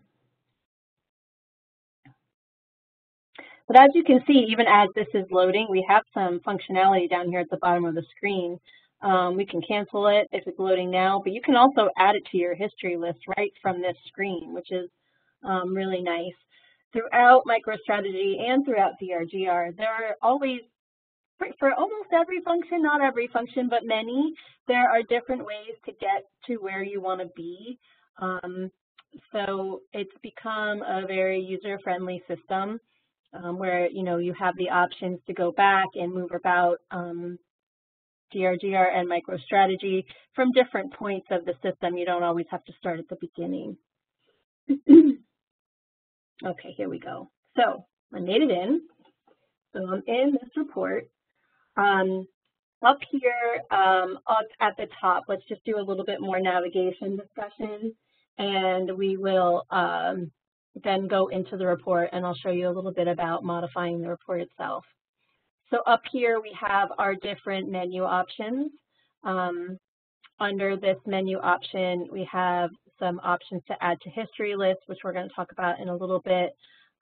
But as you can see, even as this is loading, we have some functionality down here at the bottom of the screen. Um, we can cancel it if it's loading now, but you can also add it to your history list right from this screen, which is um, really nice. Throughout MicroStrategy and throughout DRGR, there are always, for almost every function, not every function, but many, there are different ways to get to where you want to be. Um, so it's become a very user-friendly system um, where, you know, you have the options to go back and move about DRGR and MicroStrategy from different points of the system. You don't always have to start at the beginning. okay, here we go. So I made it in. So I'm in this report. Um, up here um, up at the top, let's just do a little bit more navigation discussion, and we will um, then go into the report, and I'll show you a little bit about modifying the report itself. So up here we have our different menu options. Um, under this menu option, we have some options to add to history list, which we're going to talk about in a little bit.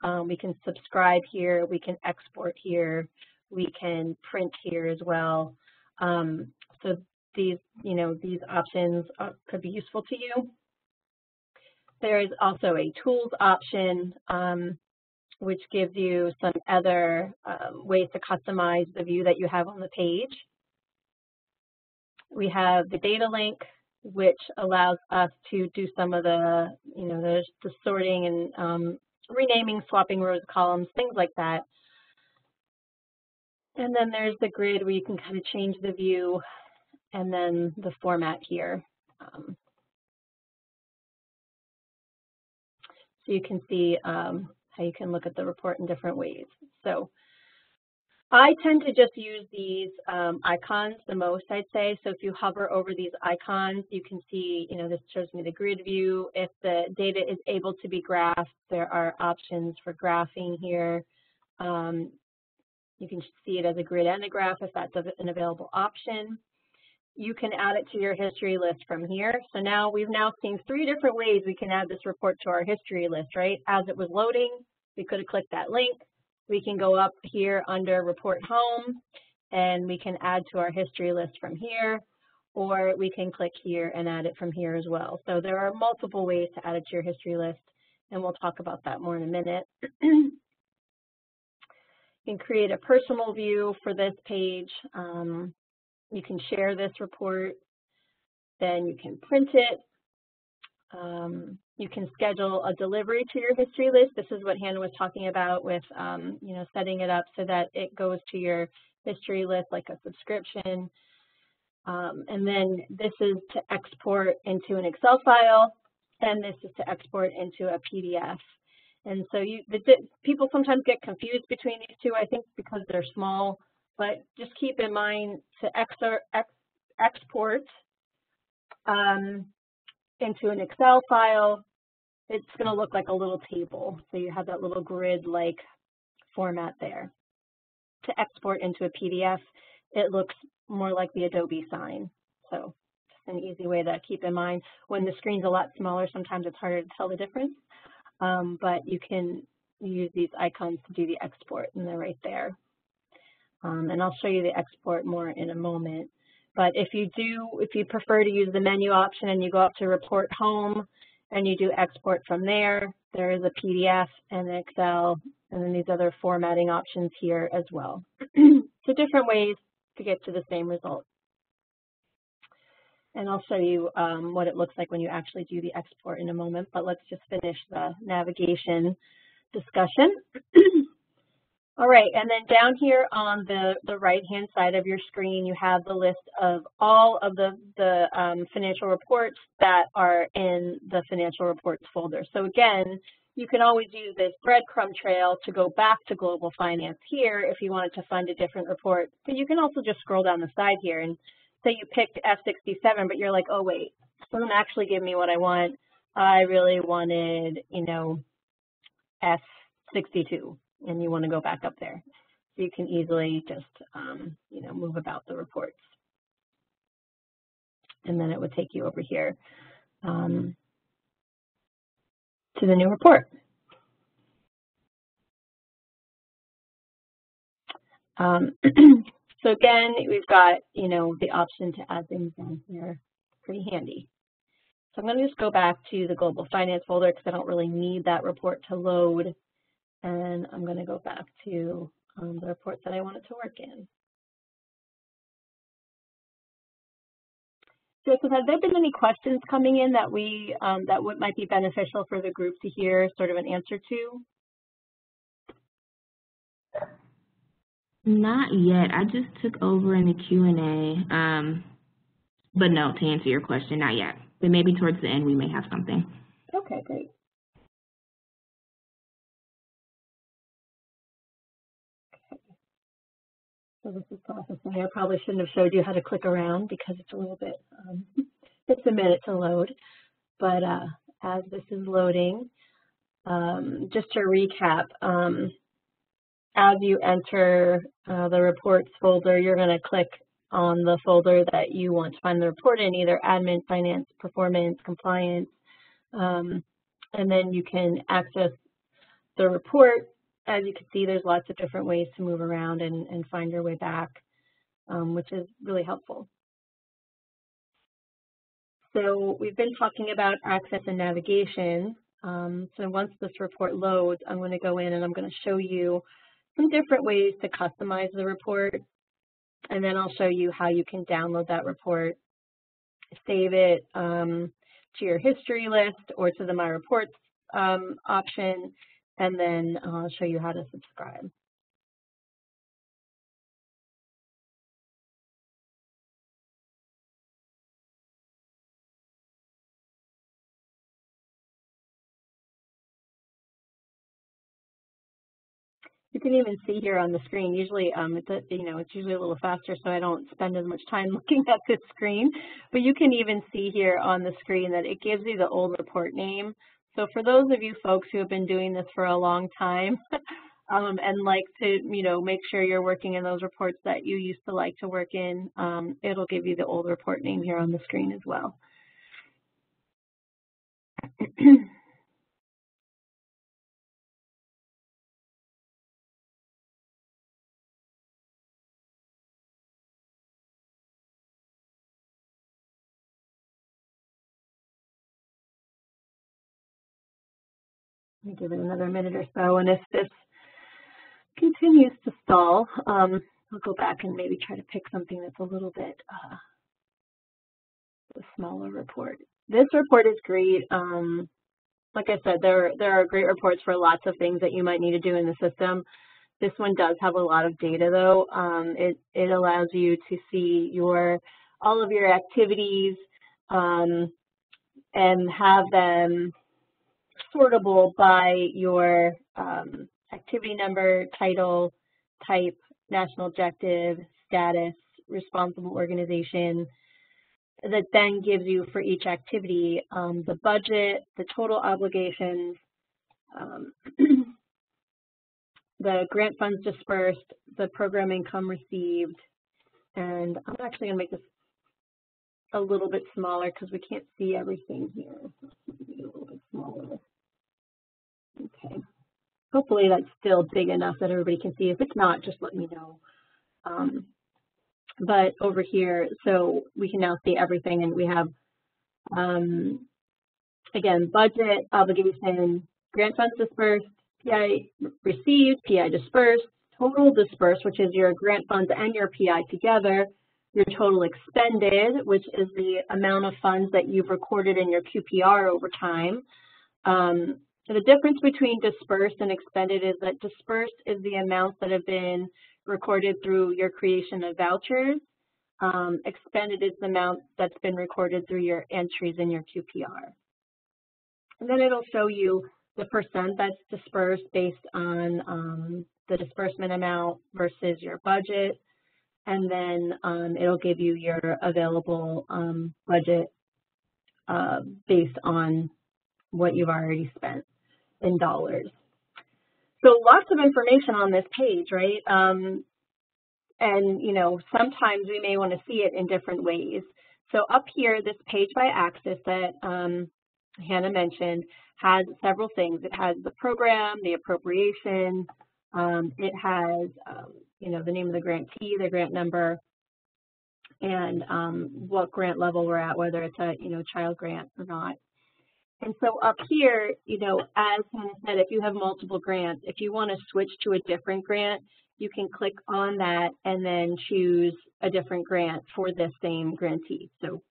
Um, we can subscribe here, we can export here, we can print here as well. Um, so these, you know, these options are, could be useful to you. There is also a tools option, um, which gives you some other um, ways to customize the view that you have on the page. We have the data link, which allows us to do some of the, you know, the, the sorting and um, renaming, swapping rows, columns, things like that. And then there's the grid where you can kind of change the view and then the format here. Um, so you can see um, how you can look at the report in different ways. So I tend to just use these um, icons the most, I'd say. So if you hover over these icons, you can see, you know, this shows me the grid view. If the data is able to be graphed, there are options for graphing here. Um, you can see it as a grid and a graph if that's an available option. You can add it to your history list from here. So now we've now seen three different ways we can add this report to our history list, right? As it was loading, we could have clicked that link. We can go up here under report home and we can add to our history list from here or we can click here and add it from here as well. So there are multiple ways to add it to your history list and we'll talk about that more in a minute. you can create a personal view for this page. Um, you can share this report. Then you can print it. Um, you can schedule a delivery to your history list. This is what Hannah was talking about with, um, you know, setting it up so that it goes to your history list like a subscription. Um, and then this is to export into an Excel file, and this is to export into a PDF. And so you, the, people sometimes get confused between these two, I think because they're small, but just keep in mind to ex export um, into an Excel file, it's going to look like a little table. So you have that little grid-like format there. To export into a PDF, it looks more like the Adobe sign. So just an easy way to keep in mind. When the screen's a lot smaller, sometimes it's harder to tell the difference. Um, but you can use these icons to do the export, and they're right there. Um, and I'll show you the export more in a moment. But if you do, if you prefer to use the menu option and you go up to report home and you do export from there, there is a PDF and Excel and then these other formatting options here as well. so different ways to get to the same result. And I'll show you um, what it looks like when you actually do the export in a moment, but let's just finish the navigation discussion. All right, and then down here on the, the right-hand side of your screen, you have the list of all of the, the um, financial reports that are in the financial reports folder. So again, you can always use this breadcrumb trail to go back to global finance here if you wanted to find a different report. But you can also just scroll down the side here and say you picked F67, but you're like, oh wait, doesn't actually give me what I want. I really wanted, you know, F62 and you want to go back up there. So you can easily just, um, you know, move about the reports. and then it would take you over here um, to the new report. Um, so again, we've got, you know, the option to add things down here. Pretty handy. So I'm going to just go back to the Global Finance folder because I don't really need that report to load. And I'm going to go back to um, the report that I wanted to work in. Joseph, have there been any questions coming in that we um, that would might be beneficial for the group to hear sort of an answer to? Not yet. I just took over in the Q&A. Um, but no, to answer your question, not yet. But maybe towards the end we may have something. Okay, great. So this is processing. I probably shouldn't have showed you how to click around because it's a little bit, um, it's a minute to load. But uh, as this is loading, um, just to recap, um, as you enter uh, the reports folder, you're going to click on the folder that you want to find the report in, either admin, finance, performance, compliance, um, and then you can access the report. As you can see, there's lots of different ways to move around and, and find your way back, um, which is really helpful. So we've been talking about access and navigation. Um, so once this report loads, I'm going to go in and I'm going to show you some different ways to customize the report. And then I'll show you how you can download that report, save it um, to your history list or to the My Reports um, option, and then I'll show you how to subscribe. You can even see here on the screen, usually, um, it's you know, it's usually a little faster so I don't spend as much time looking at this screen, but you can even see here on the screen that it gives you the old report name. So for those of you folks who have been doing this for a long time um, and like to, you know, make sure you're working in those reports that you used to like to work in, um, it'll give you the old report name here on the screen as well. Me give it another minute or so, and if this continues to stall, um, I'll go back and maybe try to pick something that's a little bit uh, a smaller report. This report is great. Um, like I said, there there are great reports for lots of things that you might need to do in the system. This one does have a lot of data, though. Um, it it allows you to see your all of your activities um, and have them sortable by your um, activity number, title, type, national objective, status, responsible organization, that then gives you for each activity um, the budget, the total obligations, um, the grant funds dispersed, the program income received, and I'm actually going to make this a little bit smaller because we can't see everything here. a little bit smaller. Okay. Hopefully that's still big enough that everybody can see. If it's not, just let me know. Um, but over here, so we can now see everything and we have, um, again, budget, obligation, grant funds dispersed, PI received, PI dispersed, total dispersed, which is your grant funds and your PI together, your total expended, which is the amount of funds that you've recorded in your QPR over time, um, the difference between dispersed and expended is that dispersed is the amounts that have been recorded through your creation of vouchers. Um, expended is the amount that's been recorded through your entries in your QPR. And then it'll show you the percent that's dispersed based on um, the disbursement amount versus your budget. And then um, it'll give you your available um, budget uh, based on what you've already spent in dollars. So lots of information on this page, right? Um, and, you know, sometimes we may want to see it in different ways. So up here, this page by axis that um, Hannah mentioned has several things. It has the program, the appropriation, um, it has, um, you know, the name of the grantee, the grant number, and um, what grant level we're at, whether it's a, you know, child grant or not. And so up here, you know, as Hannah said, if you have multiple grants, if you want to switch to a different grant, you can click on that and then choose a different grant for the same grantee. So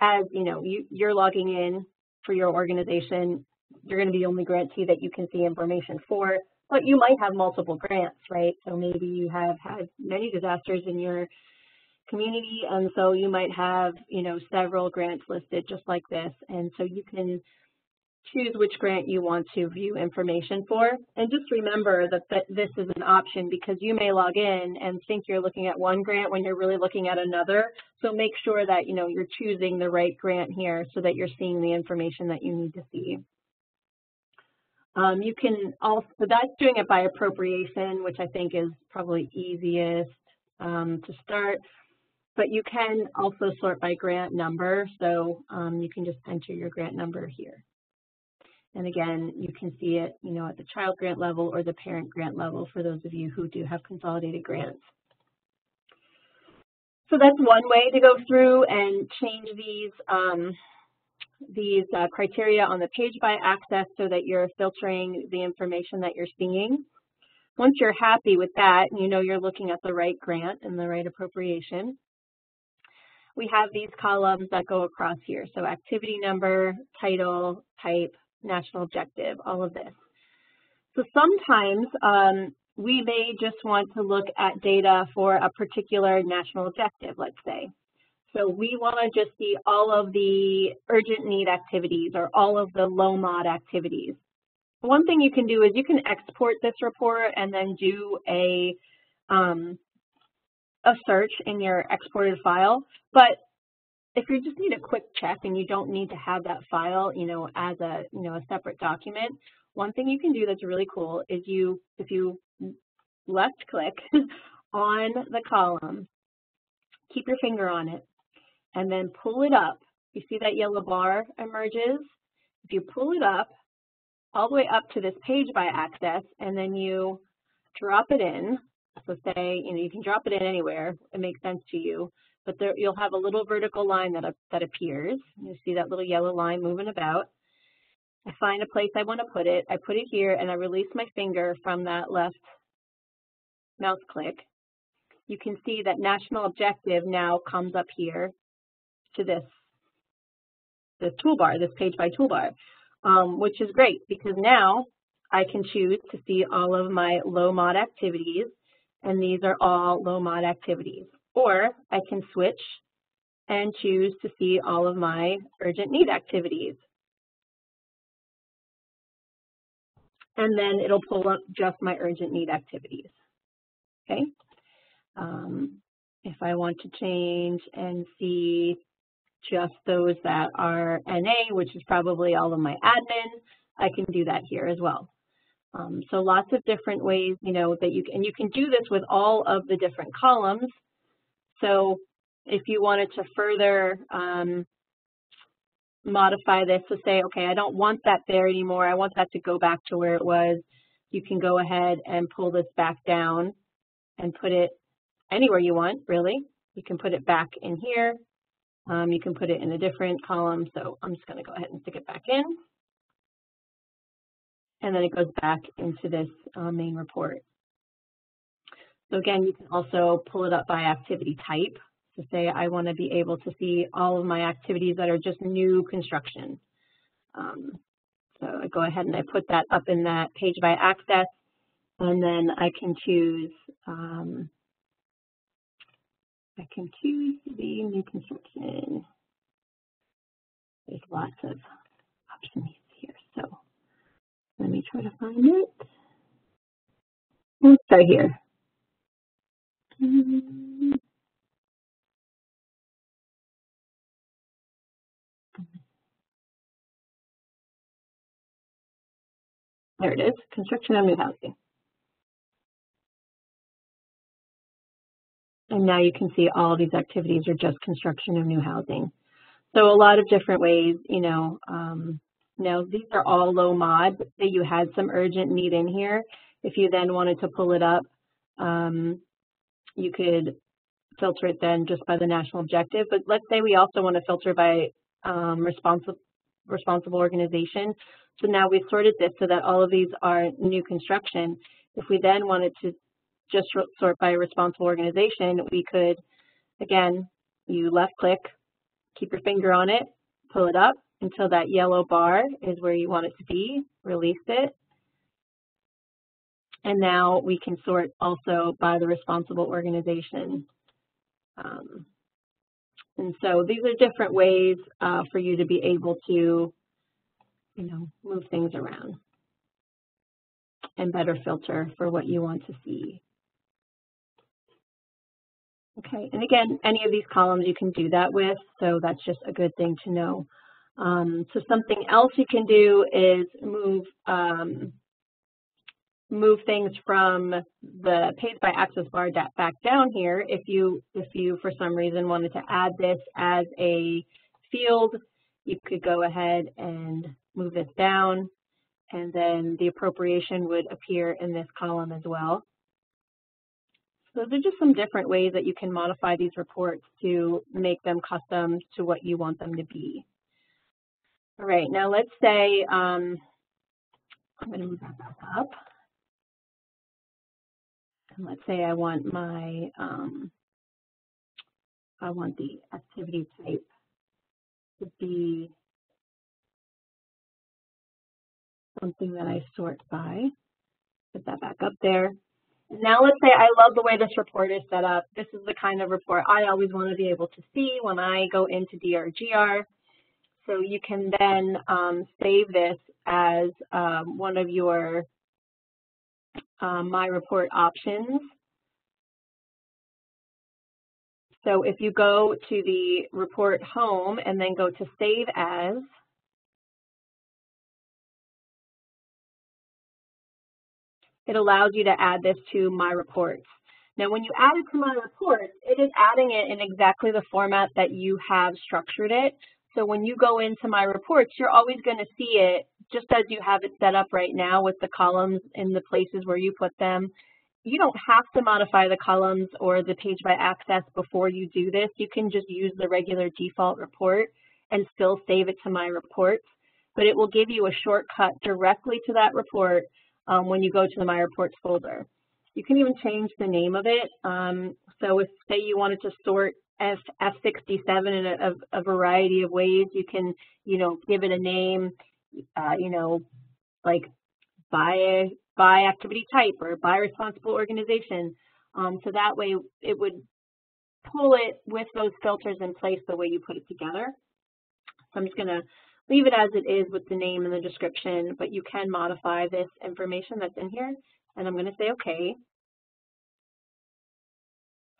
as, you know, you, you're logging in for your organization, you're going to be the only grantee that you can see information for, but you might have multiple grants, right? So maybe you have had many disasters in your community, and so you might have, you know, several grants listed just like this, and so you can choose which grant you want to view information for. And just remember that, this is an option because you may log in and think you're looking at one grant when you're really looking at another. So make sure that, you know, you're choosing the right grant here so that you're seeing the information that you need to see. Um, you can also, that's doing it by appropriation, which I think is probably easiest um, to start. But you can also sort by grant number, so um, you can just enter your grant number here. And again, you can see it, you know, at the child grant level or the parent grant level for those of you who do have consolidated grants. So that's one way to go through and change these um, these uh, criteria on the page by axis so that you're filtering the information that you're seeing. Once you're happy with that, and you know you're looking at the right grant and the right appropriation. We have these columns that go across here. So activity number, title, type, national objective, all of this. So sometimes um, we may just want to look at data for a particular national objective, let's say. So we want to just see all of the urgent need activities or all of the low mod activities. One thing you can do is you can export this report and then do a um, a search in your exported file. But if you just need a quick check and you don't need to have that file, you know, as a you know a separate document, one thing you can do that's really cool is you if you left click on the column, keep your finger on it, and then pull it up. You see that yellow bar emerges? If you pull it up, all the way up to this page by axis, and then you drop it in. So say, you know, you can drop it in anywhere. It makes sense to you. But there, you'll have a little vertical line that, that appears. You see that little yellow line moving about. I find a place I want to put it. I put it here, and I release my finger from that left mouse click. You can see that national objective now comes up here to this, this toolbar, this page by toolbar, um, which is great because now I can choose to see all of my low mod activities, and these are all low mod activities. Or I can switch and choose to see all of my urgent need activities. And then it'll pull up just my urgent need activities. Okay. Um, if I want to change and see just those that are NA, which is probably all of my admin, I can do that here as well. Um, so lots of different ways, you know, that you can, and you can do this with all of the different columns. So if you wanted to further um, modify this to say, okay, I don't want that there anymore, I want that to go back to where it was, you can go ahead and pull this back down and put it anywhere you want, really. You can put it back in here, um, you can put it in a different column, so I'm just going to go ahead and stick it back in. And then it goes back into this uh, main report. So again, you can also pull it up by activity type. To say I want to be able to see all of my activities that are just new construction. Um, so I go ahead and I put that up in that page by axis, and then I can choose um, I can choose the new construction. There's lots of options here, so let me try to find it. Let's start here. There it is, construction of new housing. And now you can see all these activities are just construction of new housing. So a lot of different ways, you know, um, now these are all low mod, but say you had some urgent need in here. If you then wanted to pull it up, um, you could filter it then just by the national objective. But let's say we also want to filter by um, responsible responsible organization. So now we've sorted this so that all of these are new construction. If we then wanted to just sort by responsible organization, we could, again, you left click, keep your finger on it, pull it up until that yellow bar is where you want it to be, release it. And now we can sort also by the responsible organization. Um, and so these are different ways uh, for you to be able to, you know, move things around and better filter for what you want to see. Okay, and again, any of these columns you can do that with, so that's just a good thing to know. Um, so something else you can do is move um, move things from the page by axis bar back down here. If you if you for some reason wanted to add this as a field, you could go ahead and move this down, and then the appropriation would appear in this column as well. Those are just some different ways that you can modify these reports to make them custom to what you want them to be. All right, now let's say, um, I'm going to move that back up. Let's say I want my, um, I want the activity type to be something that I sort by. Put that back up there. Now let's say I love the way this report is set up. This is the kind of report I always want to be able to see when I go into DRGR. So you can then um, save this as um, one of your um, My Report options. So if you go to the report home and then go to Save As, it allows you to add this to My Reports. Now, when you add it to My Reports, it is adding it in exactly the format that you have structured it. So when you go into My Reports, you're always going to see it just as you have it set up right now with the columns in the places where you put them. You don't have to modify the columns or the page by axis before you do this. You can just use the regular default report and still save it to My Reports. But it will give you a shortcut directly to that report um, when you go to the My Reports folder. You can even change the name of it. Um, so if, say, you wanted to sort F, F67 in a, a, variety of ways, you can, you know, give it a name, uh, you know, like by, by activity type or by responsible organization. Um, so that way it would pull it with those filters in place the way you put it together. So I'm just going to leave it as it is with the name and the description, but you can modify this information that's in here. And I'm going to say OK.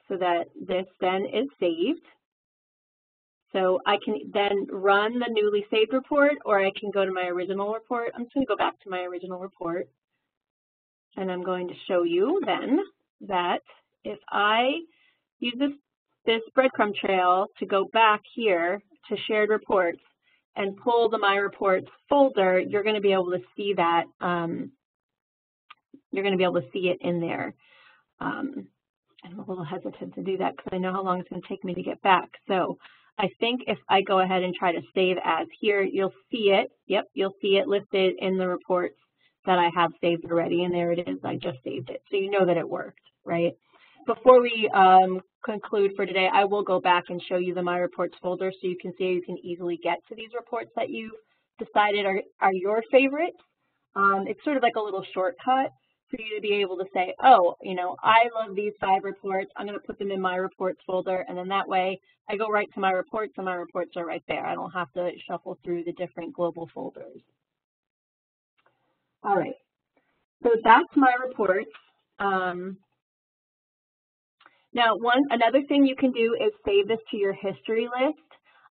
So that this then is saved. So I can then run the newly saved report, or I can go to my original report. I'm just going to go back to my original report. And I'm going to show you then that if I use this, this breadcrumb trail to go back here to shared reports, and pull the My Reports folder, you're going to be able to see that. Um, you're going to be able to see it in there. Um, I'm a little hesitant to do that because I know how long it's going to take me to get back. So I think if I go ahead and try to save as here, you'll see it. Yep, you'll see it listed in the reports that I have saved already, and there it is. I just saved it. So you know that it worked, right? Before we um, conclude for today, I will go back and show you the My Reports folder so you can see you can easily get to these reports that you've decided are, are your favorites. Um, it's sort of like a little shortcut for you to be able to say, oh, you know, I love these five reports. I'm going to put them in my reports folder. And then that way I go right to my reports and my reports are right there. I don't have to shuffle through the different global folders. All right. So that's my reports. Um, now, one another thing you can do is save this to your history list.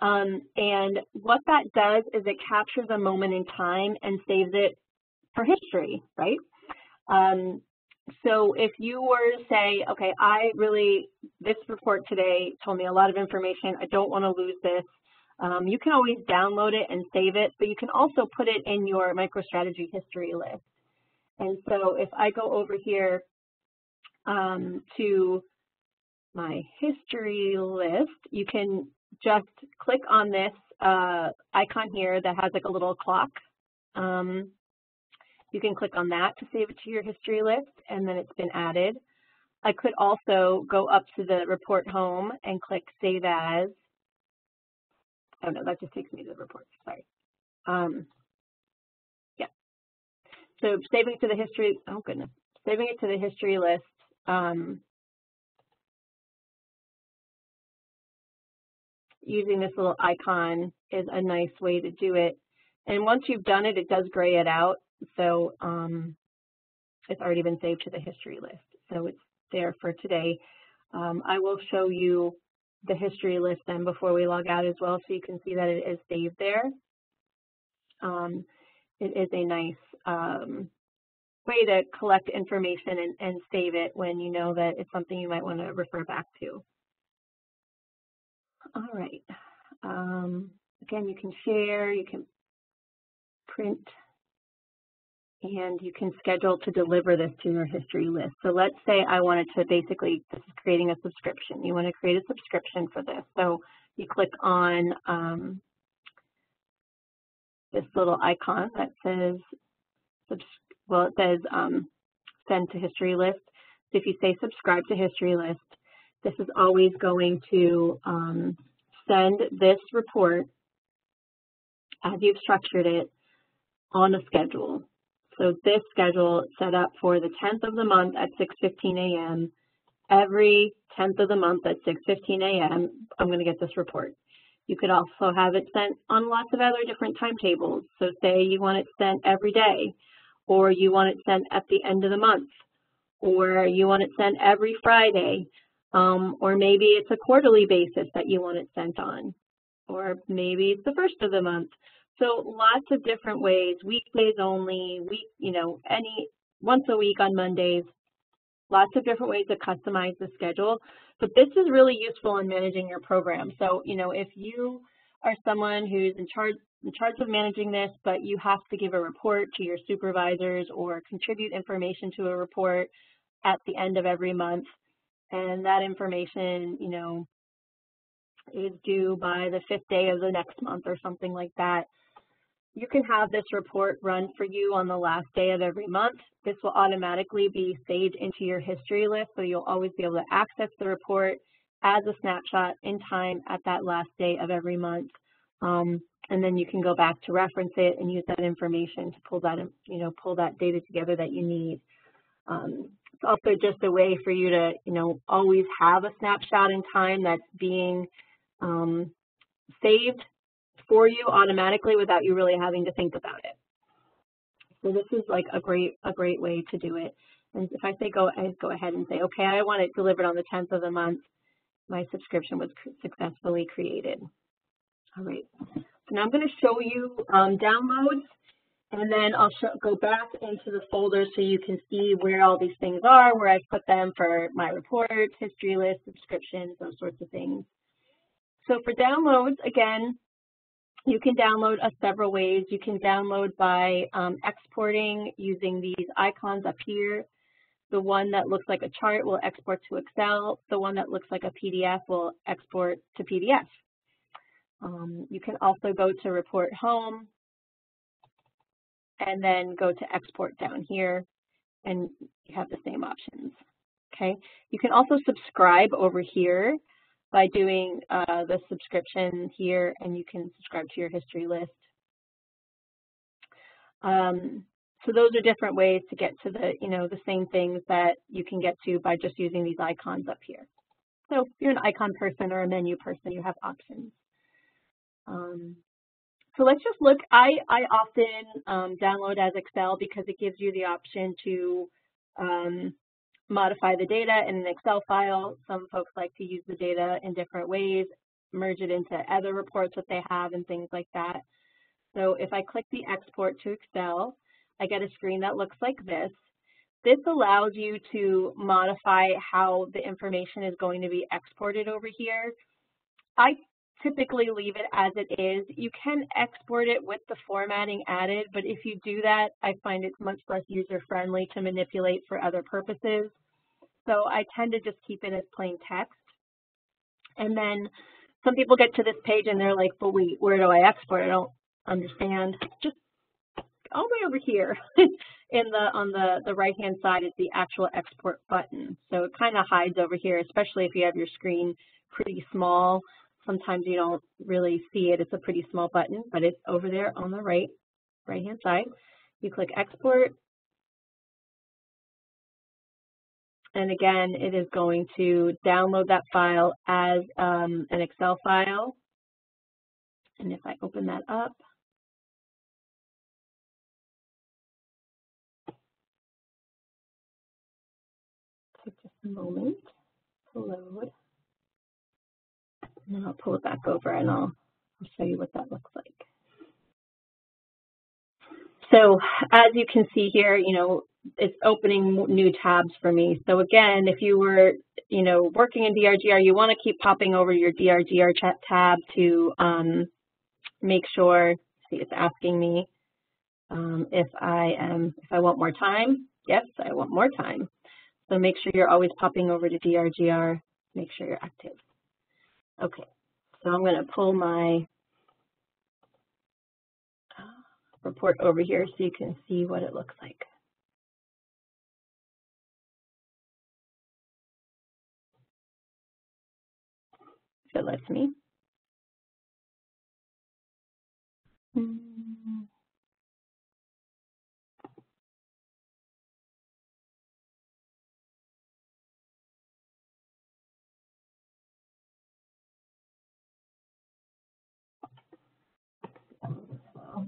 Um, and what that does is it captures a moment in time and saves it for history, right? Um, so if you were to say, okay, I really, this report today told me a lot of information, I don't want to lose this, um, you can always download it and save it, but you can also put it in your MicroStrategy history list. And so if I go over here um, to my history list, you can just click on this uh, icon here that has like a little clock. Um, you can click on that to save it to your history list, and then it's been added. I could also go up to the report home and click Save As. Oh no, that just takes me to the report, sorry. Um, yeah. So saving it to the history, oh goodness, saving it to the history list. Um, using this little icon is a nice way to do it. And once you've done it, it does gray it out. So um, it's already been saved to the history list. So it's there for today. Um, I will show you the history list then before we log out as well so you can see that it is saved there. Um, it is a nice um, way to collect information and, and save it when you know that it's something you might want to refer back to. All right. Um, again, you can share, you can print, and you can schedule to deliver this to your history list. So let's say I wanted to basically, this is creating a subscription. You want to create a subscription for this. So you click on um, this little icon that says, well, it says um, send to history list. So if you say subscribe to history list, this is always going to um, send this report as you've structured it on a schedule. So this schedule set up for the 10th of the month at 6.15 a.m. Every 10th of the month at 6.15 a.m., I'm going to get this report. You could also have it sent on lots of other different timetables. So say you want it sent every day, or you want it sent at the end of the month, or you want it sent every Friday, um, or maybe it's a quarterly basis that you want it sent on, or maybe it's the first of the month. So lots of different ways, weekdays only, week, you know, any once a week on Mondays, lots of different ways to customize the schedule. But this is really useful in managing your program. So, you know, if you are someone who's in charge in charge of managing this, but you have to give a report to your supervisors or contribute information to a report at the end of every month, and that information, you know, is due by the fifth day of the next month or something like that, you can have this report run for you on the last day of every month. This will automatically be saved into your history list, so you'll always be able to access the report as a snapshot in time at that last day of every month. Um, and then you can go back to reference it and use that information to pull that, you know, pull that data together that you need. Um, it's also just a way for you to, you know, always have a snapshot in time that's being um, saved for you automatically without you really having to think about it. So this is like a great a great way to do it. And if I say go, I go ahead and say, okay, I want it delivered on the 10th of the month. My subscription was successfully created. All right. So now I'm going to show you um, downloads, and then I'll show, go back into the folder so you can see where all these things are, where I've put them for my reports, history list, subscriptions, those sorts of things. So for downloads, again, you can download us several ways. You can download by um, exporting using these icons up here. The one that looks like a chart will export to Excel. The one that looks like a PDF will export to PDF. Um, you can also go to Report Home and then go to Export down here and you have the same options. Okay. You can also subscribe over here by doing uh, the subscription here, and you can subscribe to your history list. Um, so those are different ways to get to the, you know, the same things that you can get to by just using these icons up here. So if you're an icon person or a menu person, you have options. Um, so let's just look, I, I often um, download as Excel because it gives you the option to um, modify the data in an Excel file. Some folks like to use the data in different ways, merge it into other reports that they have and things like that. So if I click the export to Excel, I get a screen that looks like this. this allows you to modify how the information is going to be exported over here. I typically leave it as it is. You can export it with the formatting added, but if you do that, I find it's much less user-friendly to manipulate for other purposes. So I tend to just keep it as plain text. And then some people get to this page and they're like, but wait, where do I export? I don't understand. Just all the way over here in the on the, the right hand side is the actual export button. So it kind of hides over here, especially if you have your screen pretty small. Sometimes you don't really see it. It's a pretty small button, but it's over there on the right, right hand side. You click export. And again, it is going to download that file as um, an Excel file. And if I open that up, take just a moment to load. And then I'll pull it back over and I'll, show you what that looks like. So as you can see here, you know, it's opening new tabs for me. So again, if you were, you know, working in DRGR, you want to keep popping over your DRGR chat tab to um, make sure, see it's asking me um, if I am, if I want more time. Yes, I want more time. So make sure you're always popping over to DRGR, make sure you're active. Okay, so I'm going to pull my uh, report over here so you can see what it looks like. If it lets me. Hmm.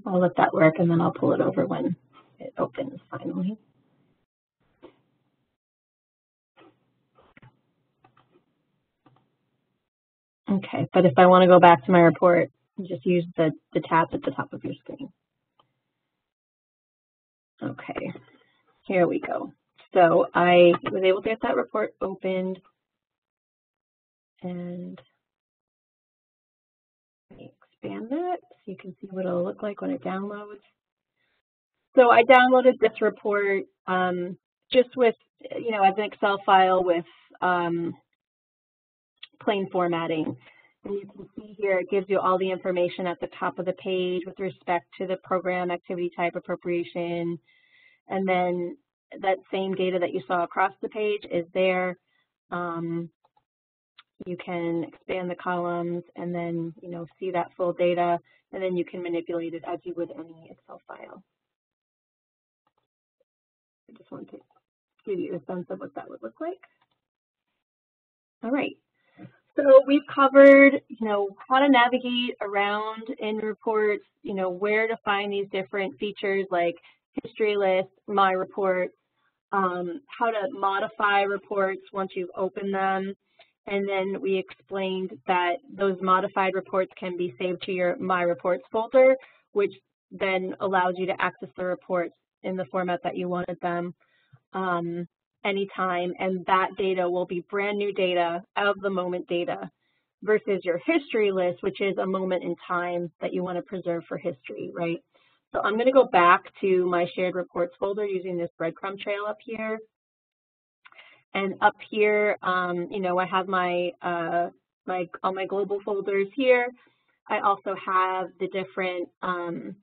I'll let that work and then I'll pull it over when it opens finally. Okay, but if I want to go back to my report, just use the, the tab at the top of your screen. Okay, here we go. So I was able to get that report opened and expand that so you can see what it'll look like when it downloads. So I downloaded this report um, just with, you know, as an Excel file with um, plain formatting. And you can see here it gives you all the information at the top of the page with respect to the program activity type appropriation. And then that same data that you saw across the page is there. Um, you can expand the columns and then, you know, see that full data, and then you can manipulate it as you would any Excel file. I just want to give you a sense of what that would look like. All right. So we've covered, you know, how to navigate around in reports, you know, where to find these different features like history list, my reports, um, how to modify reports once you've opened them, and then we explained that those modified reports can be saved to your My Reports folder, which then allows you to access the reports in the format that you wanted them um, anytime. And that data will be brand new data of the moment data versus your history list, which is a moment in time that you want to preserve for history, right? So I'm going to go back to my shared reports folder using this breadcrumb trail up here. And up here, um, you know, I have my, uh, my, all my global folders here. I also have the different um,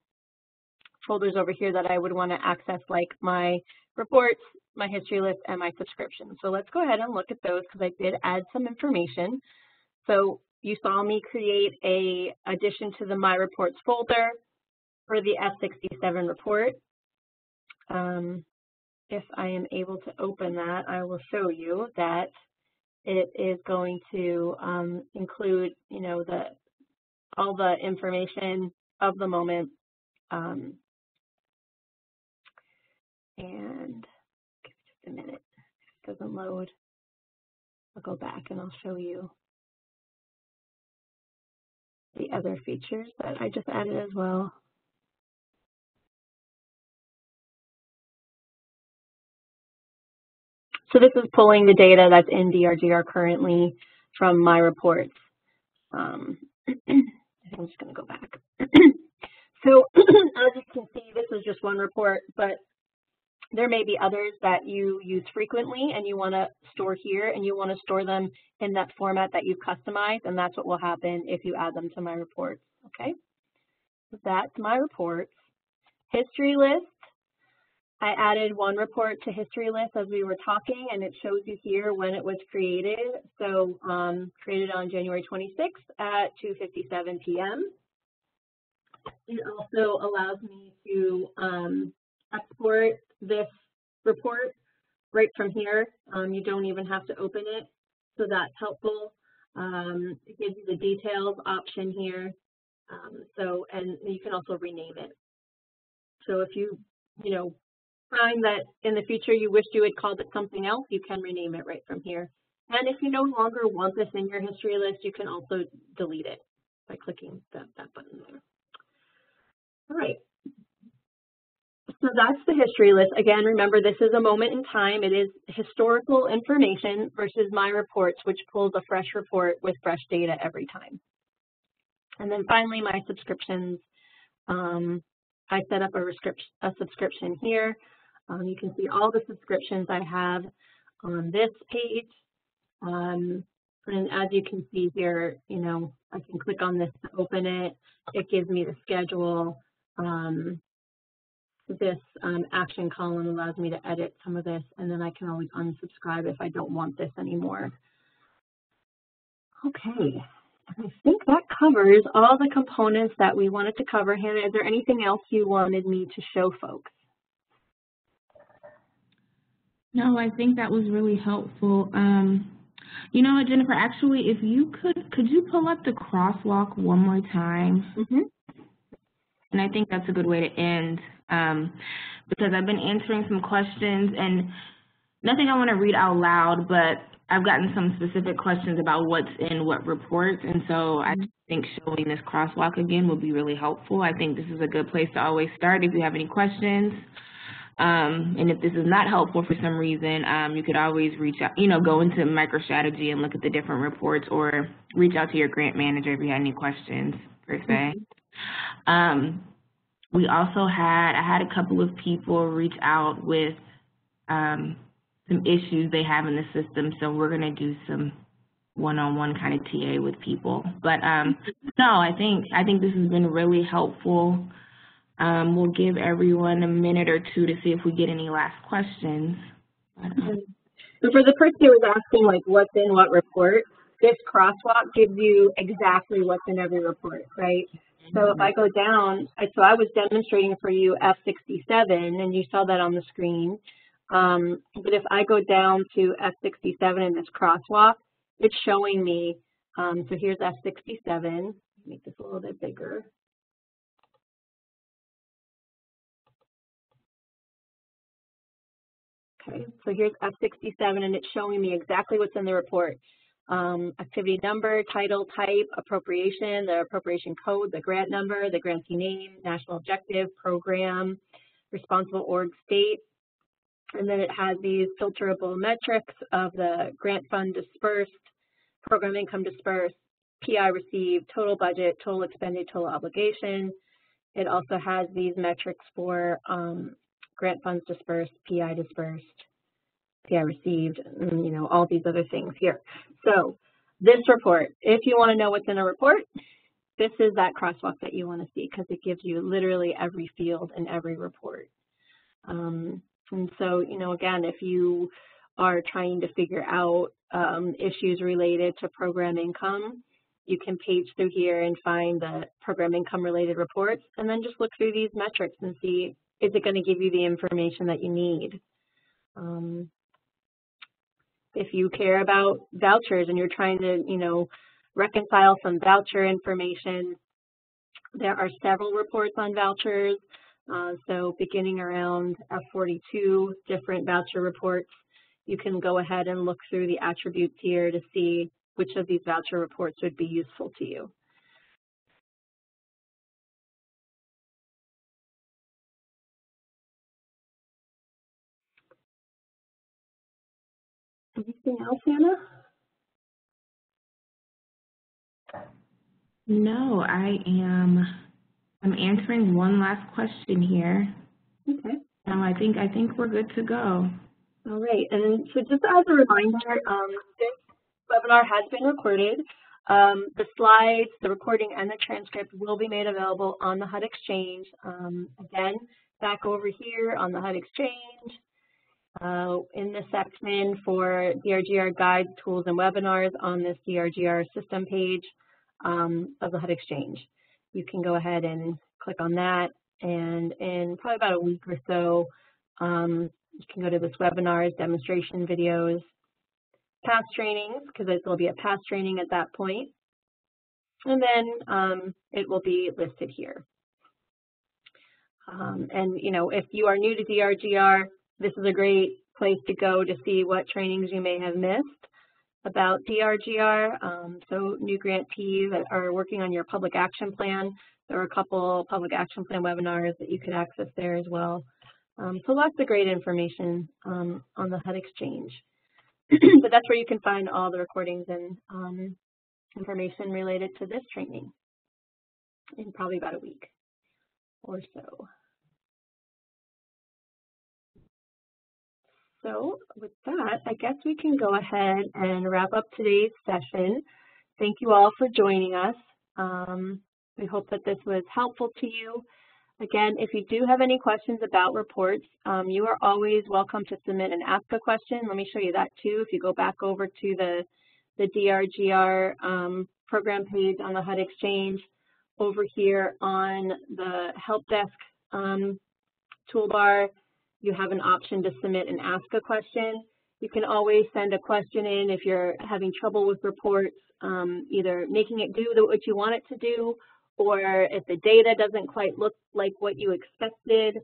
folders over here that I would want to access, like my reports, my history list, and my subscription. So let's go ahead and look at those because I did add some information. So you saw me create a addition to the My Reports folder for the F67 report. Um, if I am able to open that, I will show you that it is going to um, include, you know, the all the information of the moment. Um, and give it just a minute, if it doesn't load, I'll go back and I'll show you the other features that I just added as well. So this is pulling the data that's in DRGR currently from my reports. Um, I'm just going to go back. so as you can see, this is just one report, but there may be others that you use frequently and you want to store here and you want to store them in that format that you've customized and that's what will happen if you add them to my reports, okay? That's my reports. History list, I added one report to history list as we were talking and it shows you here when it was created. So um, created on January 26th at 2.57 p.m. It also allows me to um, export this report right from here. Um, you don't even have to open it, so that's helpful. Um, it gives you the details option here. Um, so, and you can also rename it. So if you, you know, find that in the future you wished you had called it something else, you can rename it right from here. And if you no longer want this in your history list, you can also delete it by clicking that, that button there. All right. So that's the history list. Again, remember this is a moment in time. It is historical information versus my reports, which pulls a fresh report with fresh data every time. And then finally, my subscriptions. Um, I set up a, a subscription here. Um, you can see all the subscriptions I have on this page. Um, and as you can see here, you know, I can click on this to open it. It gives me the schedule. Um, this um, action column allows me to edit some of this, and then I can always unsubscribe if I don't want this anymore. Okay, I think that covers all the components that we wanted to cover. Hannah, is there anything else you wanted me to show folks? No, I think that was really helpful. Um, you know what, Jennifer, actually, if you could, could you pull up the crosswalk one more time? Mm -hmm. And I think that's a good way to end um, because I've been answering some questions and nothing I want to read out loud, but I've gotten some specific questions about what's in what reports, and so I mm-hmm. think showing this crosswalk again will be really helpful. I think this is a good place to always start if you have any questions. Um, and if this is not helpful for some reason, um, you could always reach out, you know, go into MicroStrategy and look at the different reports or reach out to your grant manager if you had any questions, per se. Mm-hmm. Um, we also had, I had a couple of people reach out with um, some issues they have in the system, so we're going to do some one-on-one -on -one kind of TA with people. But um, no, I think I think this has been really helpful. Um, we'll give everyone a minute or two to see if we get any last questions. But, um, so for the person who was asking like what's in what report, this crosswalk gives you exactly what's in every report, right? So if I go down, so I was demonstrating for you F67 and you saw that on the screen. Um, but if I go down to F67 in this crosswalk, it's showing me, um, so here's F67, make this a little bit bigger. Okay, so here's F67 and it's showing me exactly what's in the report. Um, activity number, title, type, appropriation, the appropriation code, the grant number, the grantee name, national objective, program, responsible org state. And then it has these filterable metrics of the grant fund dispersed, program income dispersed, PI received, total budget, total expended, total obligation. It also has these metrics for um, grant funds dispersed, PI dispersed, PI received, and, you know, all these other things here. So this report, if you want to know what's in a report, this is that crosswalk that you want to see because it gives you literally every field in every report. Um, and so, you know, again, if you are trying to figure out um, issues related to program income, you can page through here and find the program income related reports and then just look through these metrics and see is it going to give you the information that you need. Um, if you care about vouchers and you're trying to, you know, reconcile some voucher information, there are several reports on vouchers. Uh, so beginning around F42 different voucher reports, you can go ahead and look through the attributes here to see which of these voucher reports would be useful to you. Anything else, Hannah? No, I am, I'm answering one last question here. Okay. No, I think, I think we're good to go. All right, and so just as a reminder, um, this webinar has been recorded. Um, the slides, the recording, and the transcript will be made available on the HUD Exchange. Um, again, back over here on the HUD Exchange, uh, in the section for DRGR guides, tools, and webinars on this DRGR system page um, of the HUD Exchange. You can go ahead and click on that, and in probably about a week or so, um, you can go to this webinars, demonstration videos, past trainings, because there will be a past training at that. And then um, it will be listed here. Um, and, you know, if you are new to DRGR, this is a great place to go to see what trainings you may have missed about DRGR. Um, so new grantees that are working on your public action plan, there are a couple public action plan webinars that you could access there as well. Um, so lots of great information um, on the HUD Exchange. but that's where you can find all the recordings and um, information related to this training in probably about a week or so. So with that, I guess we can go ahead and wrap up today's session. Thank you all for joining us. Um, we hope that this was helpful to you. Again, if you do have any questions about reports, um, you are always welcome to submit and ask a question. Let me show you that too. If you go back over to the, the DRGR um, program page on the HUD Exchange, over here on the help desk um, toolbar, you have an option to submit and ask a question. You can always send a question in if you're having trouble with reports, um, either making it do what you want it to do or if the data doesn't quite look like what you expected,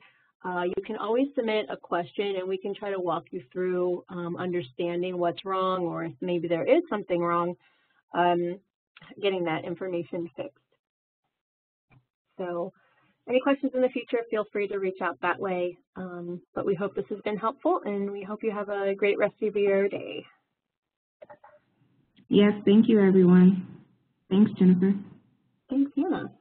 uh, you can always submit a question and we can try to walk you through um, understanding what's wrong or if maybe there is something wrong, um, getting that information fixed. So any questions in the future, feel free to reach out that way. Um, but we hope this has been helpful and we hope you have a great rest of your day. Yes, thank you everyone. Thanks, Jennifer. Thanks, Hannah.